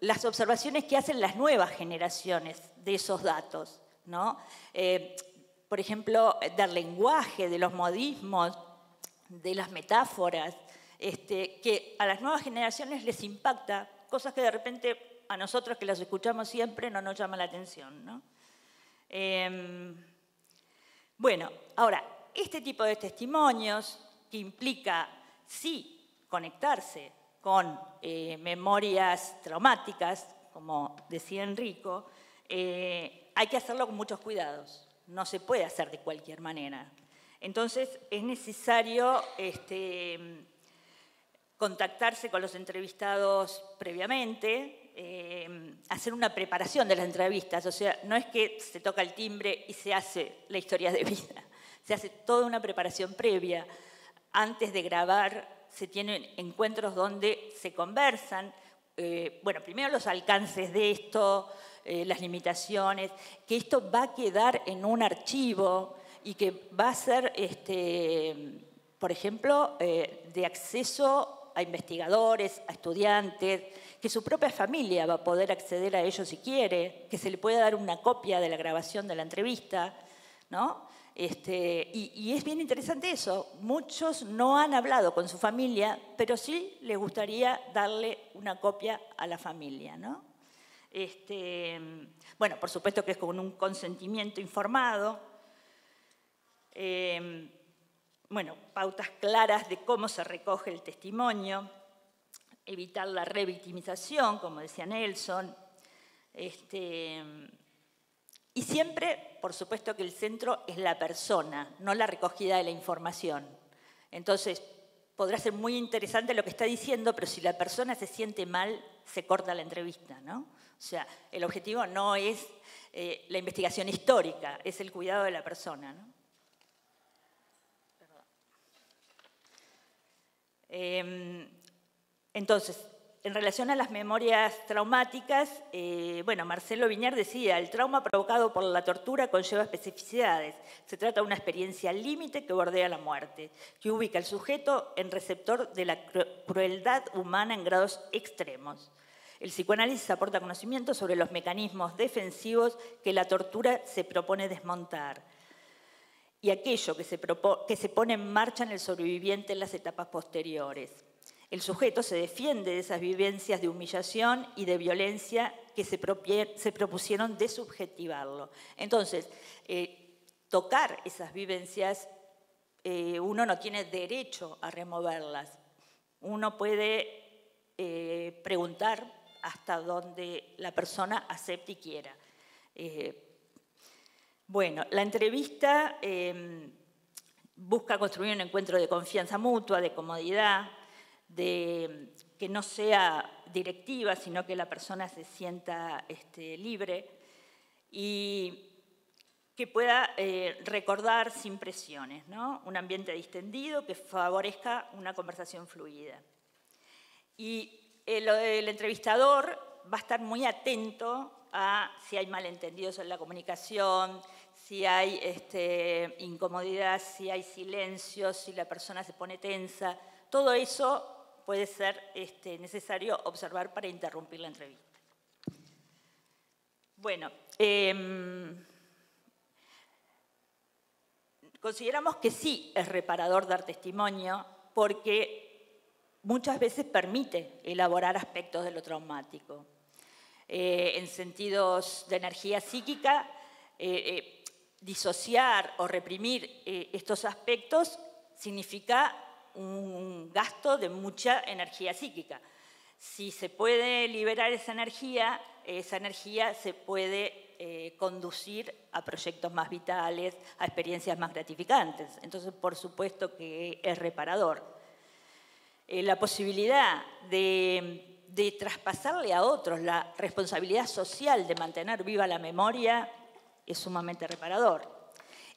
las observaciones que hacen las nuevas generaciones de esos datos. ¿No? Eh, por ejemplo, del lenguaje, de los modismos, de las metáforas, este, que a las nuevas generaciones les impacta, cosas que de repente a nosotros que las escuchamos siempre no nos llama la atención. Em, bueno, ahora, este tipo de testimonios que implica, sí, conectarse con eh, memorias traumáticas, como decía Enrico, eh, hay que hacerlo con muchos cuidados. No se puede hacer de cualquier manera. Entonces es necesario este, contactarse con los entrevistados previamente, eh, hacer una preparación de las entrevistas, o sea, no es que se toca el timbre y se hace la historia de vida, se hace toda una preparación previa. Antes de grabar se tienen encuentros donde se conversan, eh, bueno, primero los alcances de esto, eh, las limitaciones, que esto va a quedar en un archivo y que va a ser, este, por ejemplo, de acceso a investigadores, a estudiantes, que su propia familia va a poder acceder a ello si quiere, que se le puede dar una copia de la grabación de la entrevista, ¿no? Este, y, es bien interesante eso. Muchos no han hablado con su familia, pero sí les gustaría darle una copia a la familia. ¿no? Este, bueno, por supuesto que es con un consentimiento informado. Eh, bueno, pautas claras de cómo se recoge el testimonio, evitar la revictimización, como decía Nelson. Este, y siempre, por supuesto, que el centro es la persona, no la recogida de la información. Entonces, podrá ser muy interesante lo que está diciendo, pero si la persona se siente mal, se corta la entrevista, ¿no? O sea, el objetivo no es eh, la investigación histórica, es el cuidado de la persona, ¿no? Em, entonces, en relación a las memorias traumáticas, eh, bueno, Marcelo Viñar decía, el trauma provocado por la tortura conlleva especificidades. Se trata de una experiencia límite que bordea la muerte, que ubica al sujeto en receptor de la crueldad humana en grados extremos. El psicoanálisis aporta conocimiento sobre los mecanismos defensivos que la tortura se propone desmontar y aquello que se, que se pone en marcha en el sobreviviente en las etapas posteriores. El sujeto se defiende de esas vivencias de humillación y de violencia que se, propusieron de subjetivarlo. Entonces, eh, tocar esas vivencias, eh, uno no tiene derecho a removerlas. Uno puede eh, preguntar hasta donde la persona acepte y quiera. bueno, la entrevista busca construir un encuentro de confianza mutua, de comodidad, de que no sea directiva, sino que la persona se sienta este, libre y que pueda eh, recordar sin presiones, ¿no? un ambiente distendido que favorezca una conversación fluida. Y el, el, entrevistador va a estar muy atento a si hay malentendidos en la comunicación, si hay este, incomodidad, si hay silencio, si la persona se pone tensa. Todo eso puede ser este, necesario observar para interrumpir la entrevista. Bueno, em, consideramos que sí es reparador dar testimonio porque muchas veces permite elaborar aspectos de lo traumático. Eh, en sentidos de energía psíquica, eh, eh, disociar o reprimir estos aspectos significa un gasto de mucha energía psíquica. Si se puede liberar esa energía, esa energía se puede eh, conducir a proyectos más vitales, a experiencias más gratificantes. Entonces, por supuesto que es reparador. Eh, la posibilidad de, de traspasarle a otros la responsabilidad social de mantener viva la memoria es sumamente reparador.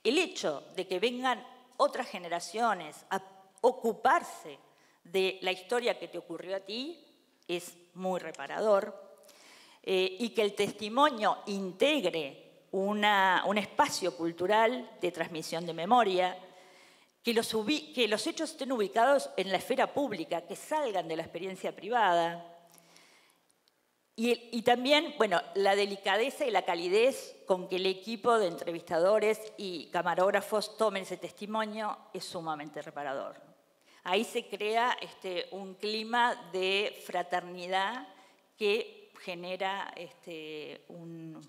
El hecho de que vengan otras generaciones a ocuparse de la historia que te ocurrió a ti es muy reparador eh, y que el testimonio integre un espacio cultural de transmisión de memoria, que los, que los hechos estén ubicados en la esfera pública, que salgan de la experiencia privada. Y, y, también, bueno, la delicadeza y la calidez con que el equipo de entrevistadores y camarógrafos tomen ese testimonio es sumamente reparador. Ahí se crea este, un clima de fraternidad que genera este, un,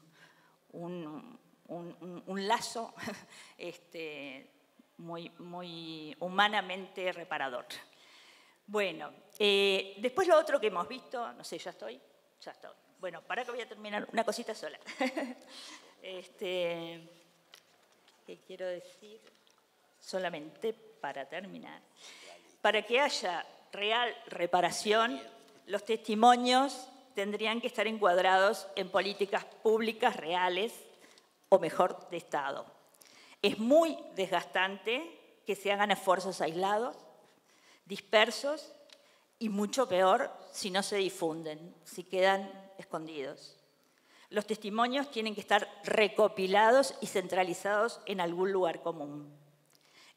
lazo este, muy, humanamente reparador. Bueno, eh, después lo otro que hemos visto, no sé, ya estoy, ya estoy. Bueno, para que voy a terminar una cosita sola. ¿Qué quiero decir? Solamente para terminar. Para que haya real reparación, los testimonios tendrían que estar encuadrados en políticas públicas reales o mejor de Estado. Es muy desgastante que se hagan esfuerzos aislados, dispersos y mucho peor si no se difunden, si quedan escondidos. Los testimonios tienen que estar recopilados y centralizados en algún lugar común.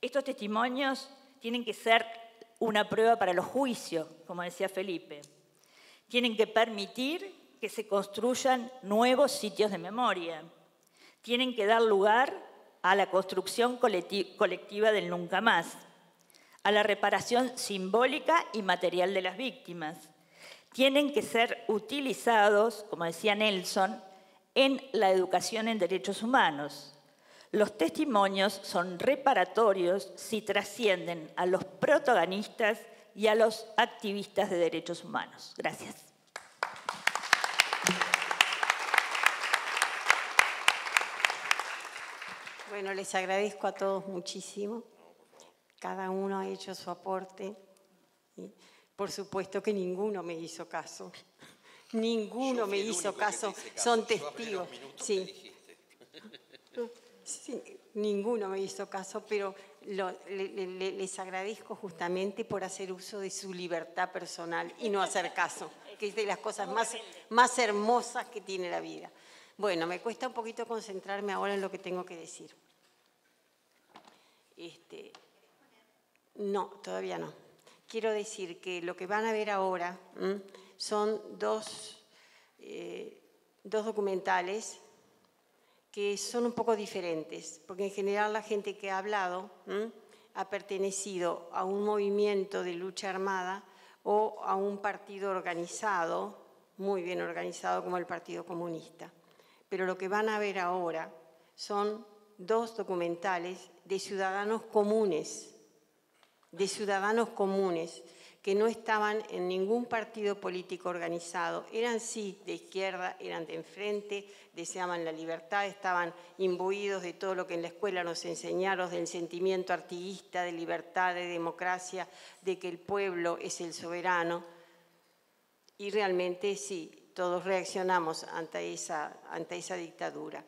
Estos testimonios tienen que ser una prueba para los juicios, como decía Felipe. Tienen que permitir que se construyan nuevos sitios de memoria. Tienen que dar lugar a la construcción colectiva del nunca más, a la reparación simbólica y material de las víctimas. Tienen que ser utilizados, como decía Nelson, en la educación en derechos humanos. Los testimonios son reparatorios si trascienden a los protagonistas y a los activistas de derechos humanos. Gracias. Bueno, les agradezco a todos muchísimo. Cada uno ha hecho su aporte. por supuesto que ninguno me hizo caso. Ninguno me hizo caso. Son testigos. Sí. Sí, ninguno me hizo caso, pero les agradezco justamente por hacer uso de su libertad personal y no hacer caso, que es de las cosas más, más hermosas que tiene la vida. Bueno, me cuesta un poquito concentrarme ahora en lo que tengo que decir. Este, no, todavía no. Quiero decir que lo que van a ver ahora son dos, eh, dos documentales que son un poco diferentes, porque en general la gente que ha hablado ha pertenecido a un movimiento de lucha armada o a un partido organizado, muy bien organizado como el Partido Comunista. Pero lo que van a ver ahora son dos documentales de ciudadanos comunes, de ciudadanos comunes que no estaban en ningún partido político organizado, eran sí de izquierda, eran de enfrente, deseaban la libertad, estaban imbuidos de todo lo que en la escuela nos enseñaron, del sentimiento artiguista, de libertad, de democracia, de que el pueblo es el soberano. Y realmente sí, todos reaccionamos ante esa, ante esa dictadura.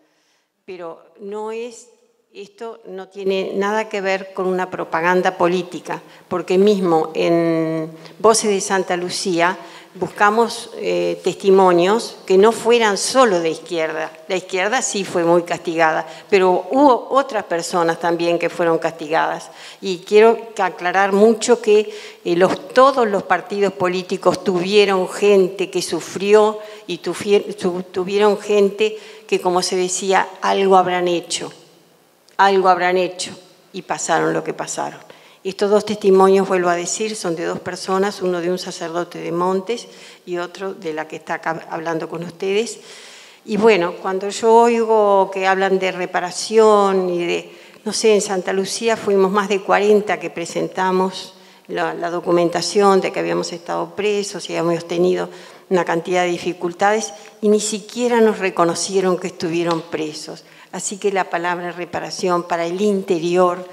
Pero no es esto no tiene nada que ver con una propaganda política, porque mismo en Voces de Santa Lucía buscamos eh, testimonios que no fueran solo de izquierda. La izquierda sí fue muy castigada, pero hubo otras personas también que fueron castigadas. Y quiero aclarar mucho que eh, todos los partidos políticos tuvieron gente que sufrió y tuvieron gente que, como se decía, algo habrán hecho algo habrán hecho y pasaron lo que pasaron. Estos dos testimonios, vuelvo a decir, son de dos personas, uno de un sacerdote de Montes y otro de la que está acá hablando con ustedes. Y bueno, cuando yo oigo que hablan de reparación y de, no sé, en Santa Lucía fuimos más de 40 que presentamos la, la documentación de que habíamos estado presos y habíamos tenido una cantidad de dificultades y ni siquiera nos reconocieron que estuvieron presos. Así que la palabra reparación para el interior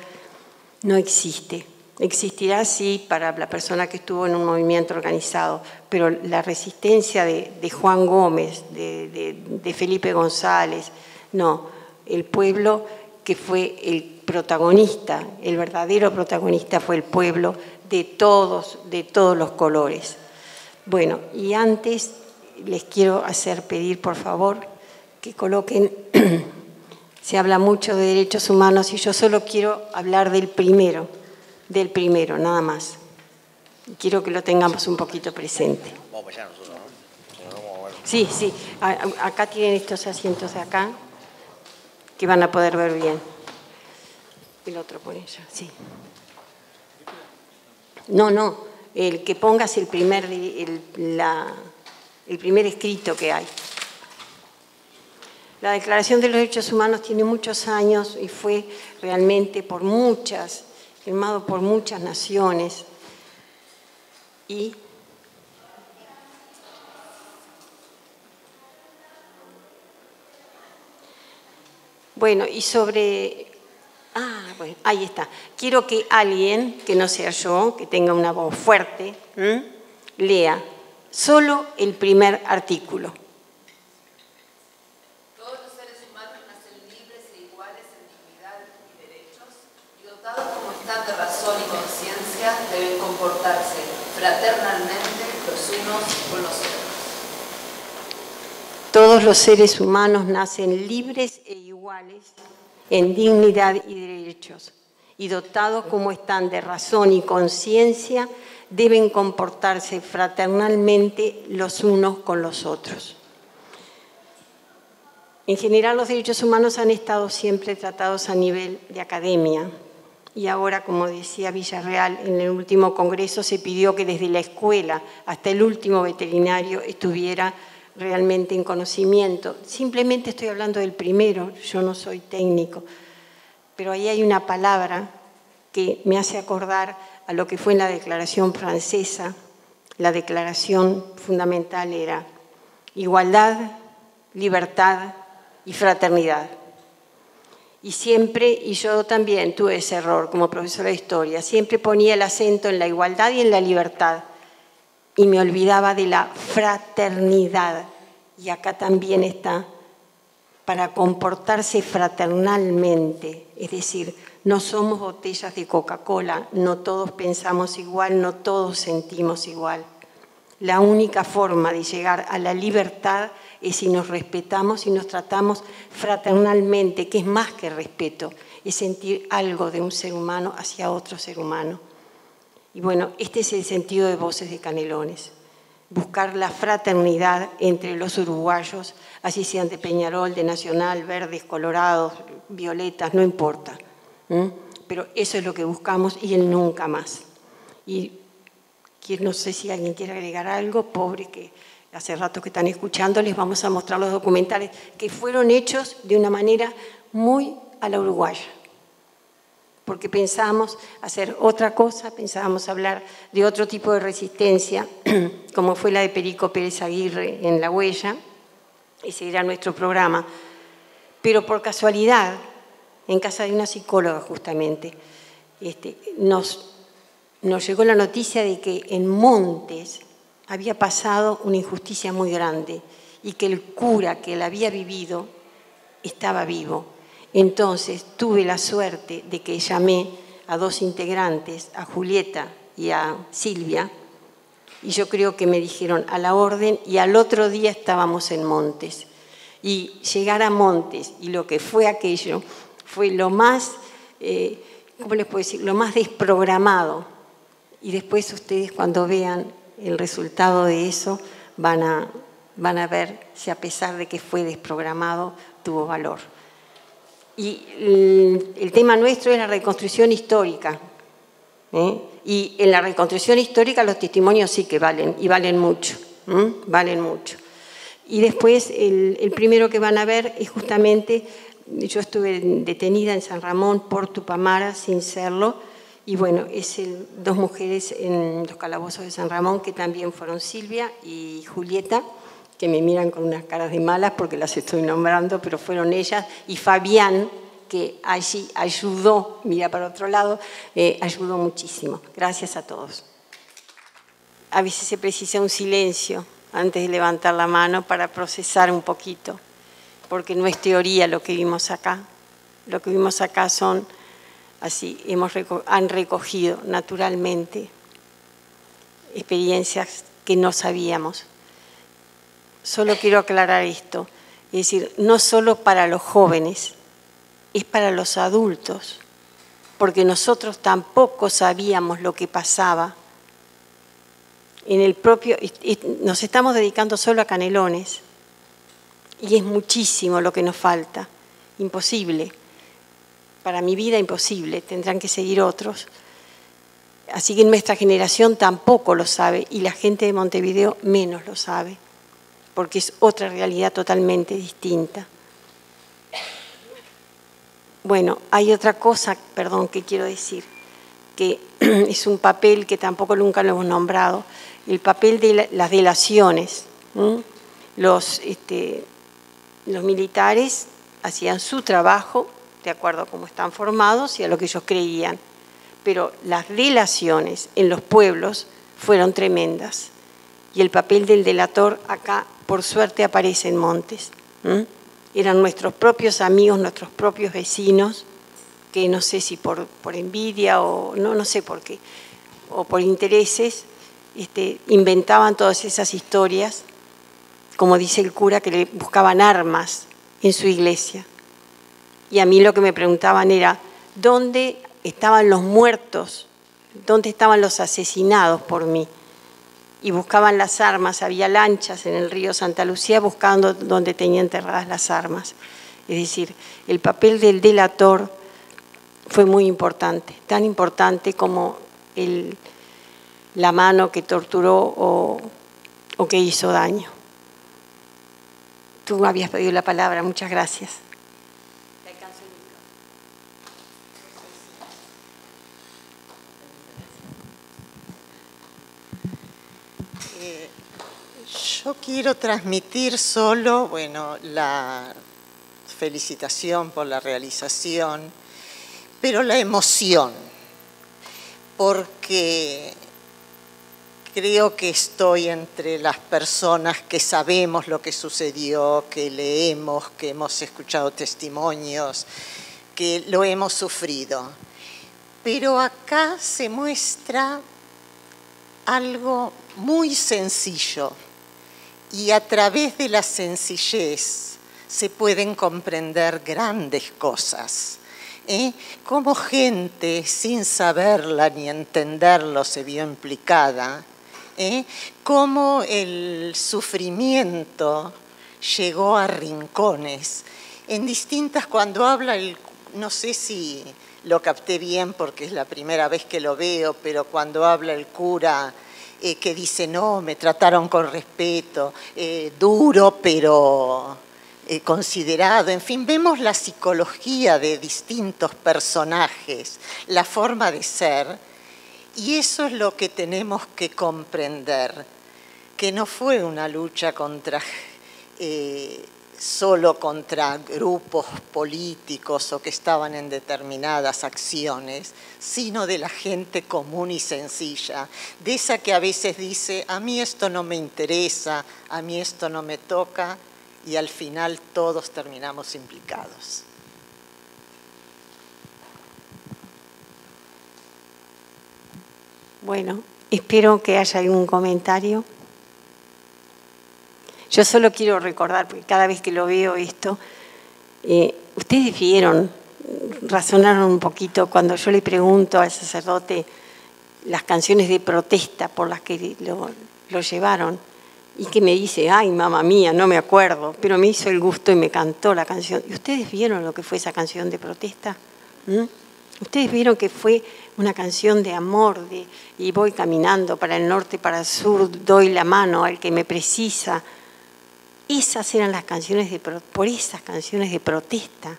no existe. Existirá sí para la persona que estuvo en un movimiento organizado, pero la resistencia de, Juan Gómez, de, Felipe González, no, el pueblo que fue el protagonista, el verdadero protagonista fue el pueblo de todos, de todos los colores. Bueno, y antes les quiero hacer pedir, por favor, que coloquen Se habla mucho de derechos humanos y yo solo quiero hablar del primero, del primero, nada más. quiero que lo tengamos un poquito presente. Sí, sí, acá tienen estos asientos de acá que van a poder ver bien. El otro por ella, sí. No, no, el que pongas el primer, el primer escrito que hay. La Declaración de los Derechos Humanos tiene muchos años y fue realmente por muchas, firmado por muchas naciones. Y Bueno, y sobre... Ah, bueno, ahí está. Quiero que alguien, que no sea yo, que tenga una voz fuerte, lea solo el primer artículo. de razón y conciencia deben comportarse fraternalmente los unos con los otros. Todos los seres humanos nacen libres e iguales en dignidad y derechos, y dotados como están de razón y conciencia, deben comportarse fraternalmente los unos con los otros. En general, los derechos humanos han estado siempre tratados a nivel de academia. Y ahora, como decía Villarreal, en el último congreso se pidió que desde la escuela hasta el último veterinario estuviera realmente en conocimiento. Simplemente estoy hablando del primero, yo no soy técnico, pero ahí hay una palabra que me hace acordar a lo que fue en la declaración francesa. La declaración fundamental era igualdad, libertad y fraternidad. Y siempre, y yo también tuve ese error como profesora de historia, siempre ponía el acento en la igualdad y en la libertad y me olvidaba de la fraternidad. Y acá también está, para comportarse fraternalmente, es decir, no somos botellas de Coca-Cola, no todos pensamos igual, no todos sentimos igual. La única forma de llegar a la libertad es si nos respetamos y nos tratamos fraternalmente, que es más que respeto, es sentir algo de un ser humano hacia otro ser humano. Y bueno, este es el sentido de Voces de Canelones, buscar la fraternidad entre los uruguayos, así sean de Peñarol, de Nacional, verdes, colorados, violetas, no importa. Pero eso es lo que buscamos y el nunca más. Y no sé si alguien quiere agregar algo, pobre que hace rato que están escuchando, les vamos a mostrar los documentales que fueron hechos de una manera muy a la uruguaya porque pensábamos hacer otra cosa, pensábamos hablar de otro tipo de resistencia, como fue la de Perico Pérez Aguirre en La Huella, ese era nuestro programa. Pero por casualidad, en casa de una psicóloga justamente, este, nos, nos llegó la noticia de que en Montes había pasado una injusticia muy grande y que el cura que la había vivido estaba vivo entonces tuve la suerte de que llamé a dos integrantes, a Julieta y a Silvia, y yo creo que me dijeron a la orden y al otro día estábamos en Montes. Y llegar a Montes y lo que fue aquello fue lo más, eh, ¿cómo les puedo decir? Lo más desprogramado. Y después ustedes cuando vean el resultado de eso van a, van a ver si a pesar de que fue desprogramado tuvo valor. Y el, tema nuestro es la reconstrucción histórica. ¿eh? Y en la reconstrucción histórica los testimonios sí que valen, y valen mucho, valen mucho. Y después el, primero que van a ver es justamente, yo estuve detenida en San Ramón por Tupamara sin serlo, y bueno, es dos mujeres en los calabozos de San Ramón que también fueron Silvia y Julieta que me miran con unas caras de malas porque las estoy nombrando, pero fueron ellas, y Fabián, que allí ayudó, mira para otro lado, eh, ayudó muchísimo. Gracias a todos. A veces se precisa un silencio antes de levantar la mano para procesar un poquito, porque no es teoría lo que vimos acá. Lo que vimos acá son, así, hemos, han recogido naturalmente experiencias que no sabíamos solo quiero aclarar esto, es decir, no solo para los jóvenes, es para los adultos, porque nosotros tampoco sabíamos lo que pasaba. En el propio, nos estamos dedicando solo a canelones y es muchísimo lo que nos falta, imposible. Para mi vida imposible, tendrán que seguir otros. Así que nuestra generación tampoco lo sabe y la gente de Montevideo menos lo sabe porque es otra realidad totalmente distinta. Bueno, hay otra cosa, perdón, que quiero decir, que es un papel que tampoco nunca lo hemos nombrado, el papel de las delaciones. Los, este, los militares hacían su trabajo de acuerdo a cómo están formados y a lo que ellos creían, pero las delaciones en los pueblos fueron tremendas. Y el papel del delator acá por suerte aparecen montes. Eran nuestros propios amigos, nuestros propios vecinos, que no sé si por, por envidia o no, no sé por qué, o por intereses, este, inventaban todas esas historias, como dice el cura, que le buscaban armas en su iglesia. Y a mí lo que me preguntaban era, ¿dónde estaban los muertos? ¿Dónde estaban los asesinados por mí? Y buscaban las armas. Había lanchas en el río Santa Lucía buscando donde tenían enterradas las armas. Es decir, el papel del delator fue muy importante, tan importante como el, la mano que torturó o, que hizo daño. Tú habías pedido la palabra, muchas gracias. Yo quiero transmitir solo, bueno, la felicitación por la realización, pero la emoción, porque creo que estoy entre las personas que sabemos lo que sucedió, que leemos, que hemos escuchado testimonios, que lo hemos sufrido. Pero acá se muestra algo muy sencillo y a través de la sencillez se pueden comprender grandes cosas. ¿eh? Cómo gente sin saberla ni entenderlo se vio implicada, ¿eh? cómo el sufrimiento llegó a rincones. En distintas, cuando habla el, no sé si lo capté bien porque es la primera vez que lo veo, pero cuando habla el cura eh, que dice, no, me trataron con respeto, eh, duro, pero eh, considerado, en fin, vemos la psicología de distintos personajes, la forma de ser, y eso es lo que tenemos que comprender, que no fue una lucha contra, solo contra grupos políticos o que estaban en determinadas acciones, sino de la gente común y sencilla, de esa que a veces dice, a mí esto no me interesa, a mí esto no me toca, y al final todos terminamos implicados. Bueno, espero que haya algún comentario. Yo solo quiero recordar, porque cada vez que lo veo esto, eh, ustedes vieron, razonaron un poquito cuando yo le pregunto al sacerdote las canciones de protesta por las que lo, llevaron y que me dice, ay, mamá mía, no me acuerdo, pero me hizo el gusto y me cantó la canción. ¿Y ustedes vieron lo que fue esa canción de protesta? ¿Mm? Ustedes vieron que fue una canción de amor, de, y voy caminando para el norte, para el sur, doy la mano al que me precisa. Esas eran las canciones de, por esas canciones de protesta.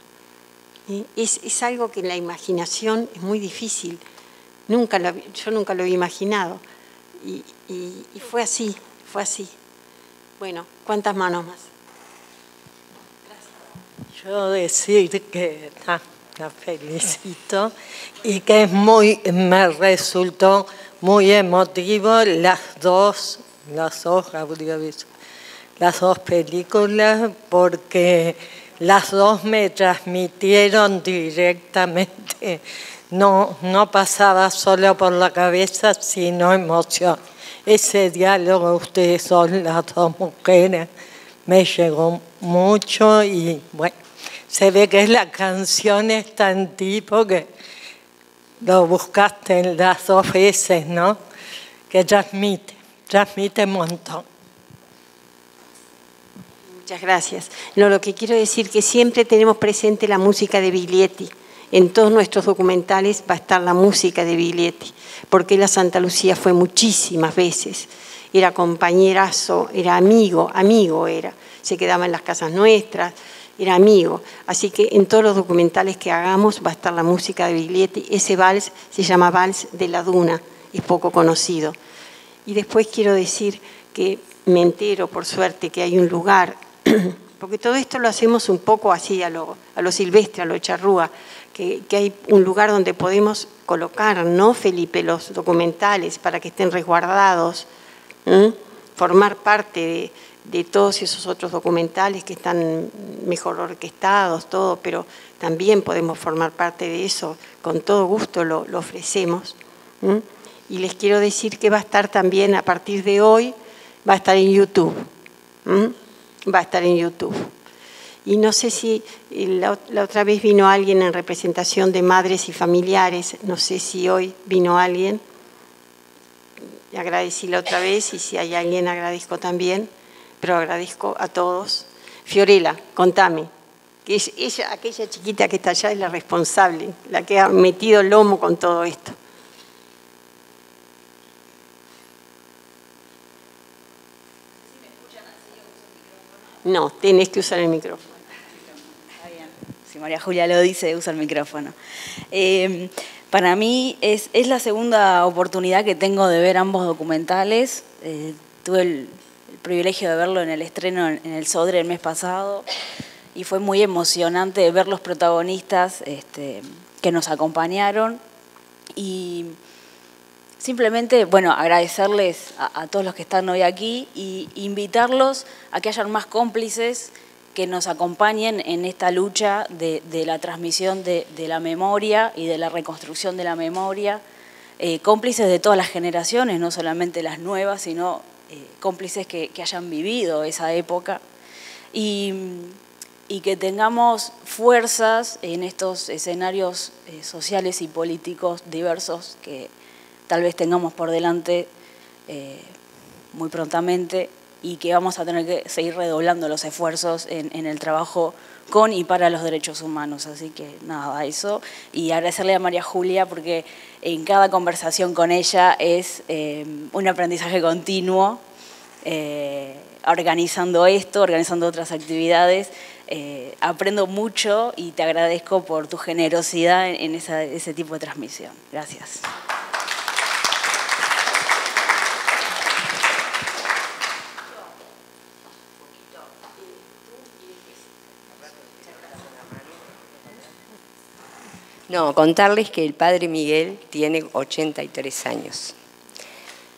Es, es, algo que en la imaginación es muy difícil. Nunca yo nunca lo había imaginado. Y, fue así, fue así. Bueno, ¿cuántas manos más? Yo decir que la felicito y que es muy, me resultó muy emotivo las dos, las dos audiovisuales, las dos películas, porque las dos me transmitieron directamente, no, no pasaba solo por la cabeza, sino emoción ese diálogo, ustedes son las dos mujeres, me llegó mucho y bueno, se ve que la canción es tan tipo que lo buscaste las dos veces, ¿no? Que transmite, transmite un montón. Muchas gracias. No, lo que quiero decir es que siempre tenemos presente la música de Biglietti. En todos nuestros documentales va a estar la música de Biglietti porque la Santa Lucía fue muchísimas veces. Era compañerazo, era amigo, amigo era. Se quedaba en las casas nuestras, era amigo. Así que en todos los documentales que hagamos va a estar la música de Biglietti. Ese vals se llama Vals de la Duna, es poco conocido. Y después quiero decir que me entero, por suerte, que hay un lugar, porque todo esto lo hacemos un poco así a lo, a lo silvestre, a lo charrúa, que, hay un lugar donde podemos colocar, ¿no, Felipe?, los documentales para que estén resguardados, formar parte de, todos esos otros documentales que están mejor orquestados, todo, pero también podemos formar parte de eso, con todo gusto lo ofrecemos. Y les quiero decir que va a estar también a partir de hoy, va a estar en YouTube. Va a estar en YouTube. Y no sé si la, la, otra vez vino alguien en representación de madres y familiares, no sé si hoy vino alguien. agradecí otra vez y si hay alguien agradezco también, pero agradezco a todos. Fiorella, contame, que es ella, aquella chiquita que está allá es la responsable, la que ha metido el lomo con todo esto. No, tenés que usar el micrófono. Si María Julia lo dice, usa el micrófono. Eh, para mí es, la segunda oportunidad que tengo de ver ambos documentales. Eh, tuve el, privilegio de verlo en el estreno en, el Sodre el mes pasado y fue muy emocionante ver los protagonistas este, que nos acompañaron y simplemente, bueno, agradecerles a, todos los que están hoy aquí y invitarlos a que hayan más cómplices que nos acompañen en esta lucha de, la transmisión de, la memoria y de la reconstrucción de la memoria, eh, cómplices de todas las generaciones, no solamente las nuevas, sino eh, cómplices que, hayan vivido esa época. Y, que tengamos fuerzas en estos escenarios eh, sociales y políticos diversos que, tal vez tengamos por delante eh, muy prontamente y que vamos a tener que seguir redoblando los esfuerzos en, el trabajo con y para los derechos humanos. Así que nada, eso. Y agradecerle a María Julia porque en cada conversación con ella es eh, un aprendizaje continuo, eh, organizando esto, organizando otras actividades. aprendo mucho y te agradezco por tu generosidad en ese tipo de transmisión. Gracias. No, contarles que el padre Miguel tiene 83 años.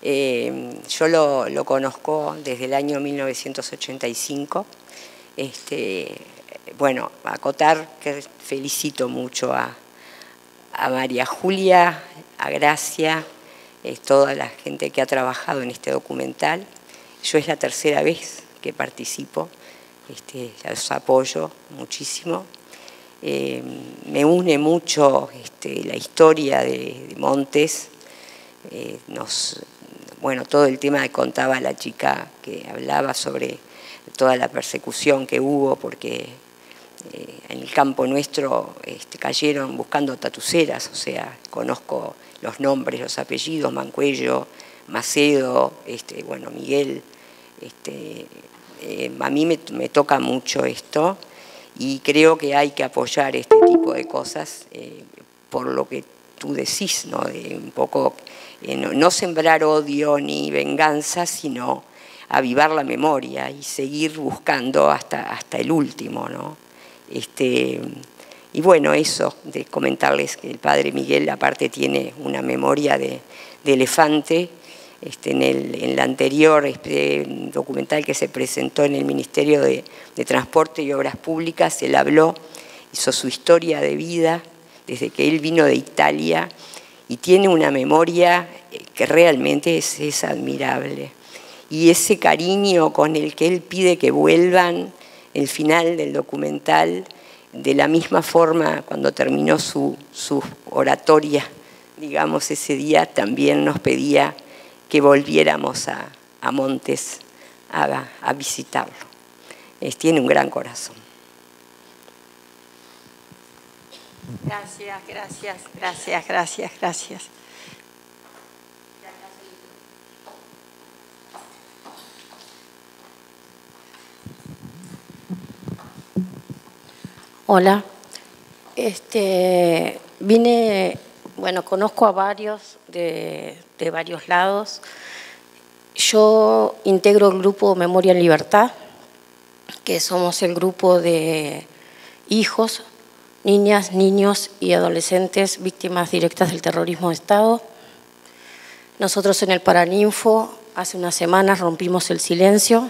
Eh, yo lo, conozco desde el año 1985. Este, bueno, acotar que felicito mucho a, María Julia, a Gracia, toda la gente que ha trabajado en este documental. Yo es la tercera vez que participo, este, los apoyo muchísimo. Eh, me une mucho este, la historia de, Montes, eh, bueno, todo el tema que contaba la chica que hablaba sobre toda la persecución que hubo, porque eh, en el campo nuestro este, cayeron buscando tatuceras, o sea, conozco los nombres, los apellidos, Mancuello, Macedo, este, bueno, Miguel, a mí me toca mucho esto y creo que hay que apoyar este tipo de cosas eh, por lo que tú decís, ¿no? De un poco eh, no, sembrar odio ni venganza, sino avivar la memoria y seguir buscando hasta, hasta el último, ¿no? Este, y bueno, eso, de comentarles que el padre Miguel aparte tiene una memoria de, de elefante, este, en, el, en, la anterior este, documental que se presentó en el Ministerio de, Transporte y Obras Públicas, él habló, hizo su historia de vida desde que él vino de Italia y tiene una memoria eh, que realmente es, es admirable. Y ese cariño con el que él pide que vuelvan, el final del documental, de la misma forma cuando terminó su, su oratoria, digamos, ese día también nos pedía que volviéramos a, Montes a, visitarlo. tiene un gran corazón. Gracias, gracias, gracias, gracias, gracias. Hola. Este, vine, bueno, conozco a varios de, de varios lados. Yo integro el grupo Memoria en Libertad, que somos el grupo de hijos, niñas, niños y adolescentes víctimas directas del terrorismo de Estado. Nosotros en el Paraninfo hace unas semanas rompimos el silencio,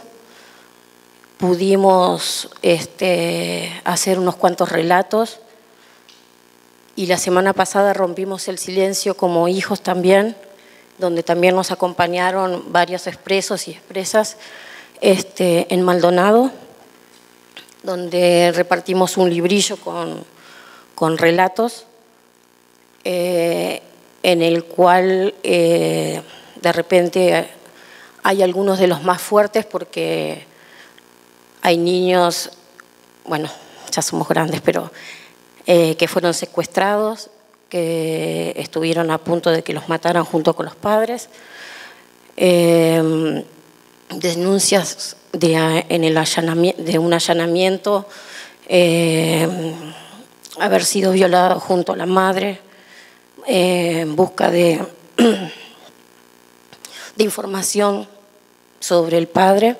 pudimos este, hacer unos cuantos relatos y la semana pasada rompimos el silencio como hijos también donde también nos acompañaron varios expresos y expresas este, en Maldonado, donde repartimos un librillo con, relatos, eh, en el cual eh, de repente hay algunos de los más fuertes porque hay niños, bueno, ya somos grandes, pero eh, que fueron secuestrados, que estuvieron a punto de que los mataran junto con los padres. Eh, denuncias de, en el allanamiento, un allanamiento, eh, haber sido violado junto a la madre, en busca de, de información sobre el padre.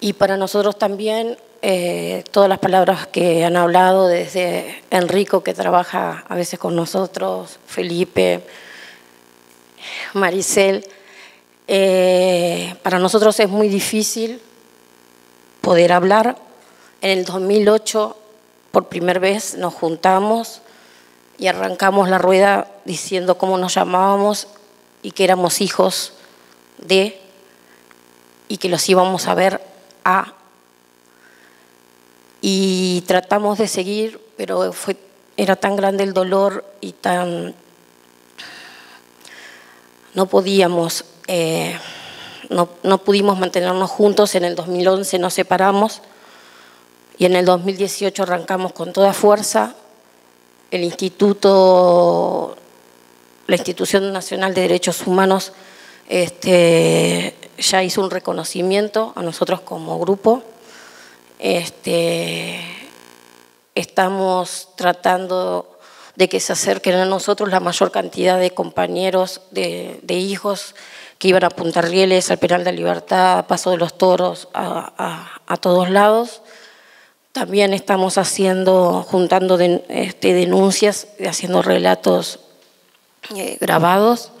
Y para nosotros también eh, todas las palabras que han hablado, desde Enrico que trabaja a veces con nosotros, Felipe, Maricel, eh, para nosotros es muy difícil poder hablar. En el 2008, por primera vez, nos juntamos y arrancamos la rueda diciendo cómo nos llamábamos y que éramos hijos de y que los íbamos a ver a. Y tratamos de seguir, pero fue, era tan grande el dolor y tan... No podíamos, eh, no, no pudimos mantenernos juntos, en el 2011 nos separamos y en el 2018 arrancamos con toda fuerza el Instituto, la Institución Nacional de Derechos Humanos este, ya hizo un reconocimiento a nosotros como grupo. Este, estamos tratando de que se acerquen a nosotros la mayor cantidad de compañeros, de, hijos que iban a Punta Rieles, al Penal de Libertad, a Paso de los Toros, a todos lados. También estamos haciendo, juntando este, denuncias, haciendo relatos eh, grabados.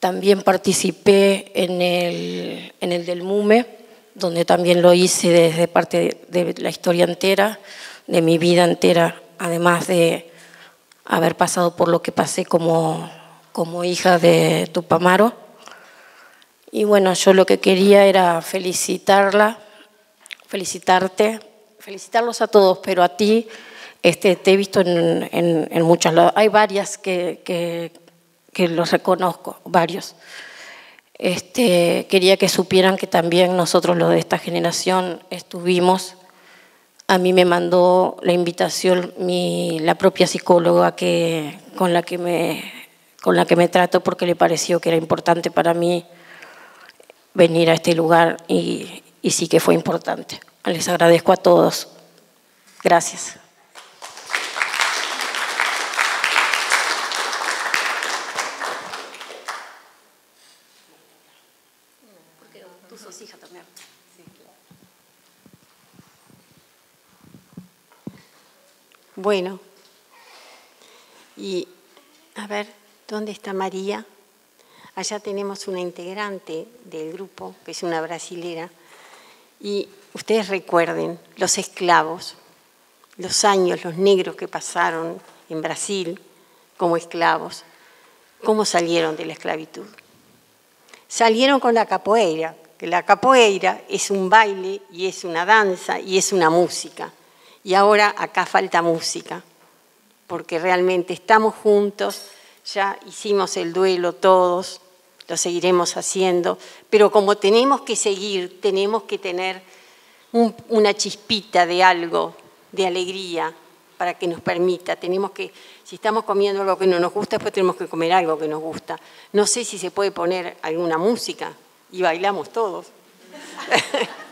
También participé en el del MUME, donde también lo hice desde parte de, la historia entera, de mi vida entera, además de haber pasado por lo que pasé como, como hija de Tupamaro. Y bueno, yo lo que quería era felicitarla, felicitarte felicitarlos a todos, pero a ti este, te he visto en, en, lados. Hay varias que, que, los reconozco, varios. Este, quería que supieran que también nosotros, los de esta generación, estuvimos. A mí me mandó la invitación mi, la propia psicóloga con, la que me, con la que me trato porque le pareció que era importante para mí venir a este lugar y sí que fue importante. Les agradezco a todos. Gracias. Bueno, y a ver, ¿dónde está María? Allá tenemos una integrante del grupo, que es una brasilera, y ustedes recuerden los esclavos, los años, los negros que pasaron en Brasil como esclavos, cómo salieron de la esclavitud. Salieron con la capoeira, que la capoeira es un baile y es una danza y es una música. Y ahora acá falta música, porque realmente estamos juntos, ya hicimos el duelo todos, lo seguiremos haciendo, pero como tenemos que seguir, tenemos que tener una chispita de algo, de alegría, para que nos permita. Tenemos que, si estamos comiendo algo que no nos gusta, después tenemos que comer algo que nos gusta. No sé si se puede poner alguna música y bailamos todos.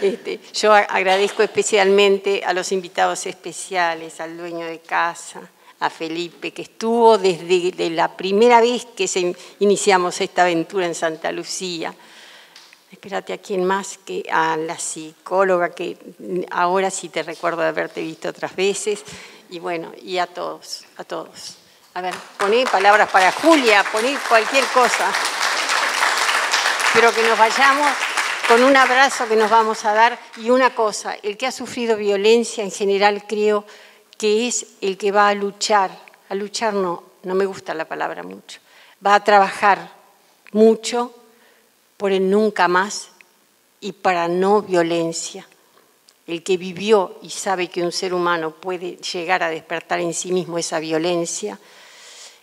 Este, yo agradezco especialmente a los invitados especiales, al dueño de casa, a Felipe, que estuvo desde la primera vez que iniciamos esta aventura en Santa Lucía. Espérate a quién más que a la psicóloga, que ahora sí te recuerdo de haberte visto otras veces. Y bueno, y a todos, a todos. A ver, poné palabras para Julia, poné cualquier cosa. Pero que nos vayamos con un abrazo que nos vamos a dar y una cosa, el que ha sufrido violencia en general creo que es el que va a luchar, a luchar no, no me gusta la palabra mucho, va a trabajar mucho por el nunca más y para no violencia. El que vivió y sabe que un ser humano puede llegar a despertar en sí mismo esa violencia,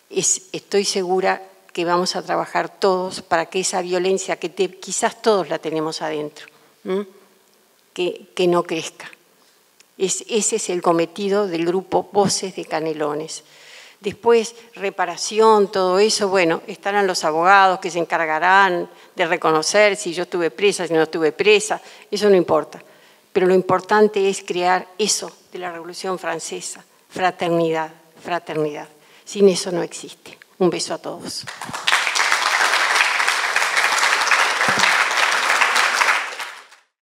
estoy segura que vamos a trabajar todos para que esa violencia que quizás todos la tenemos adentro, que, que, no crezca. ese es el cometido del grupo Voces de Canelones. Después, reparación, todo eso, bueno, estarán los abogados que se encargarán de reconocer si yo estuve presa, si no estuve presa, eso no importa. Pero lo importante es crear eso de la Revolución Francesa, fraternidad, fraternidad. Sin eso no existe. Un beso a todos.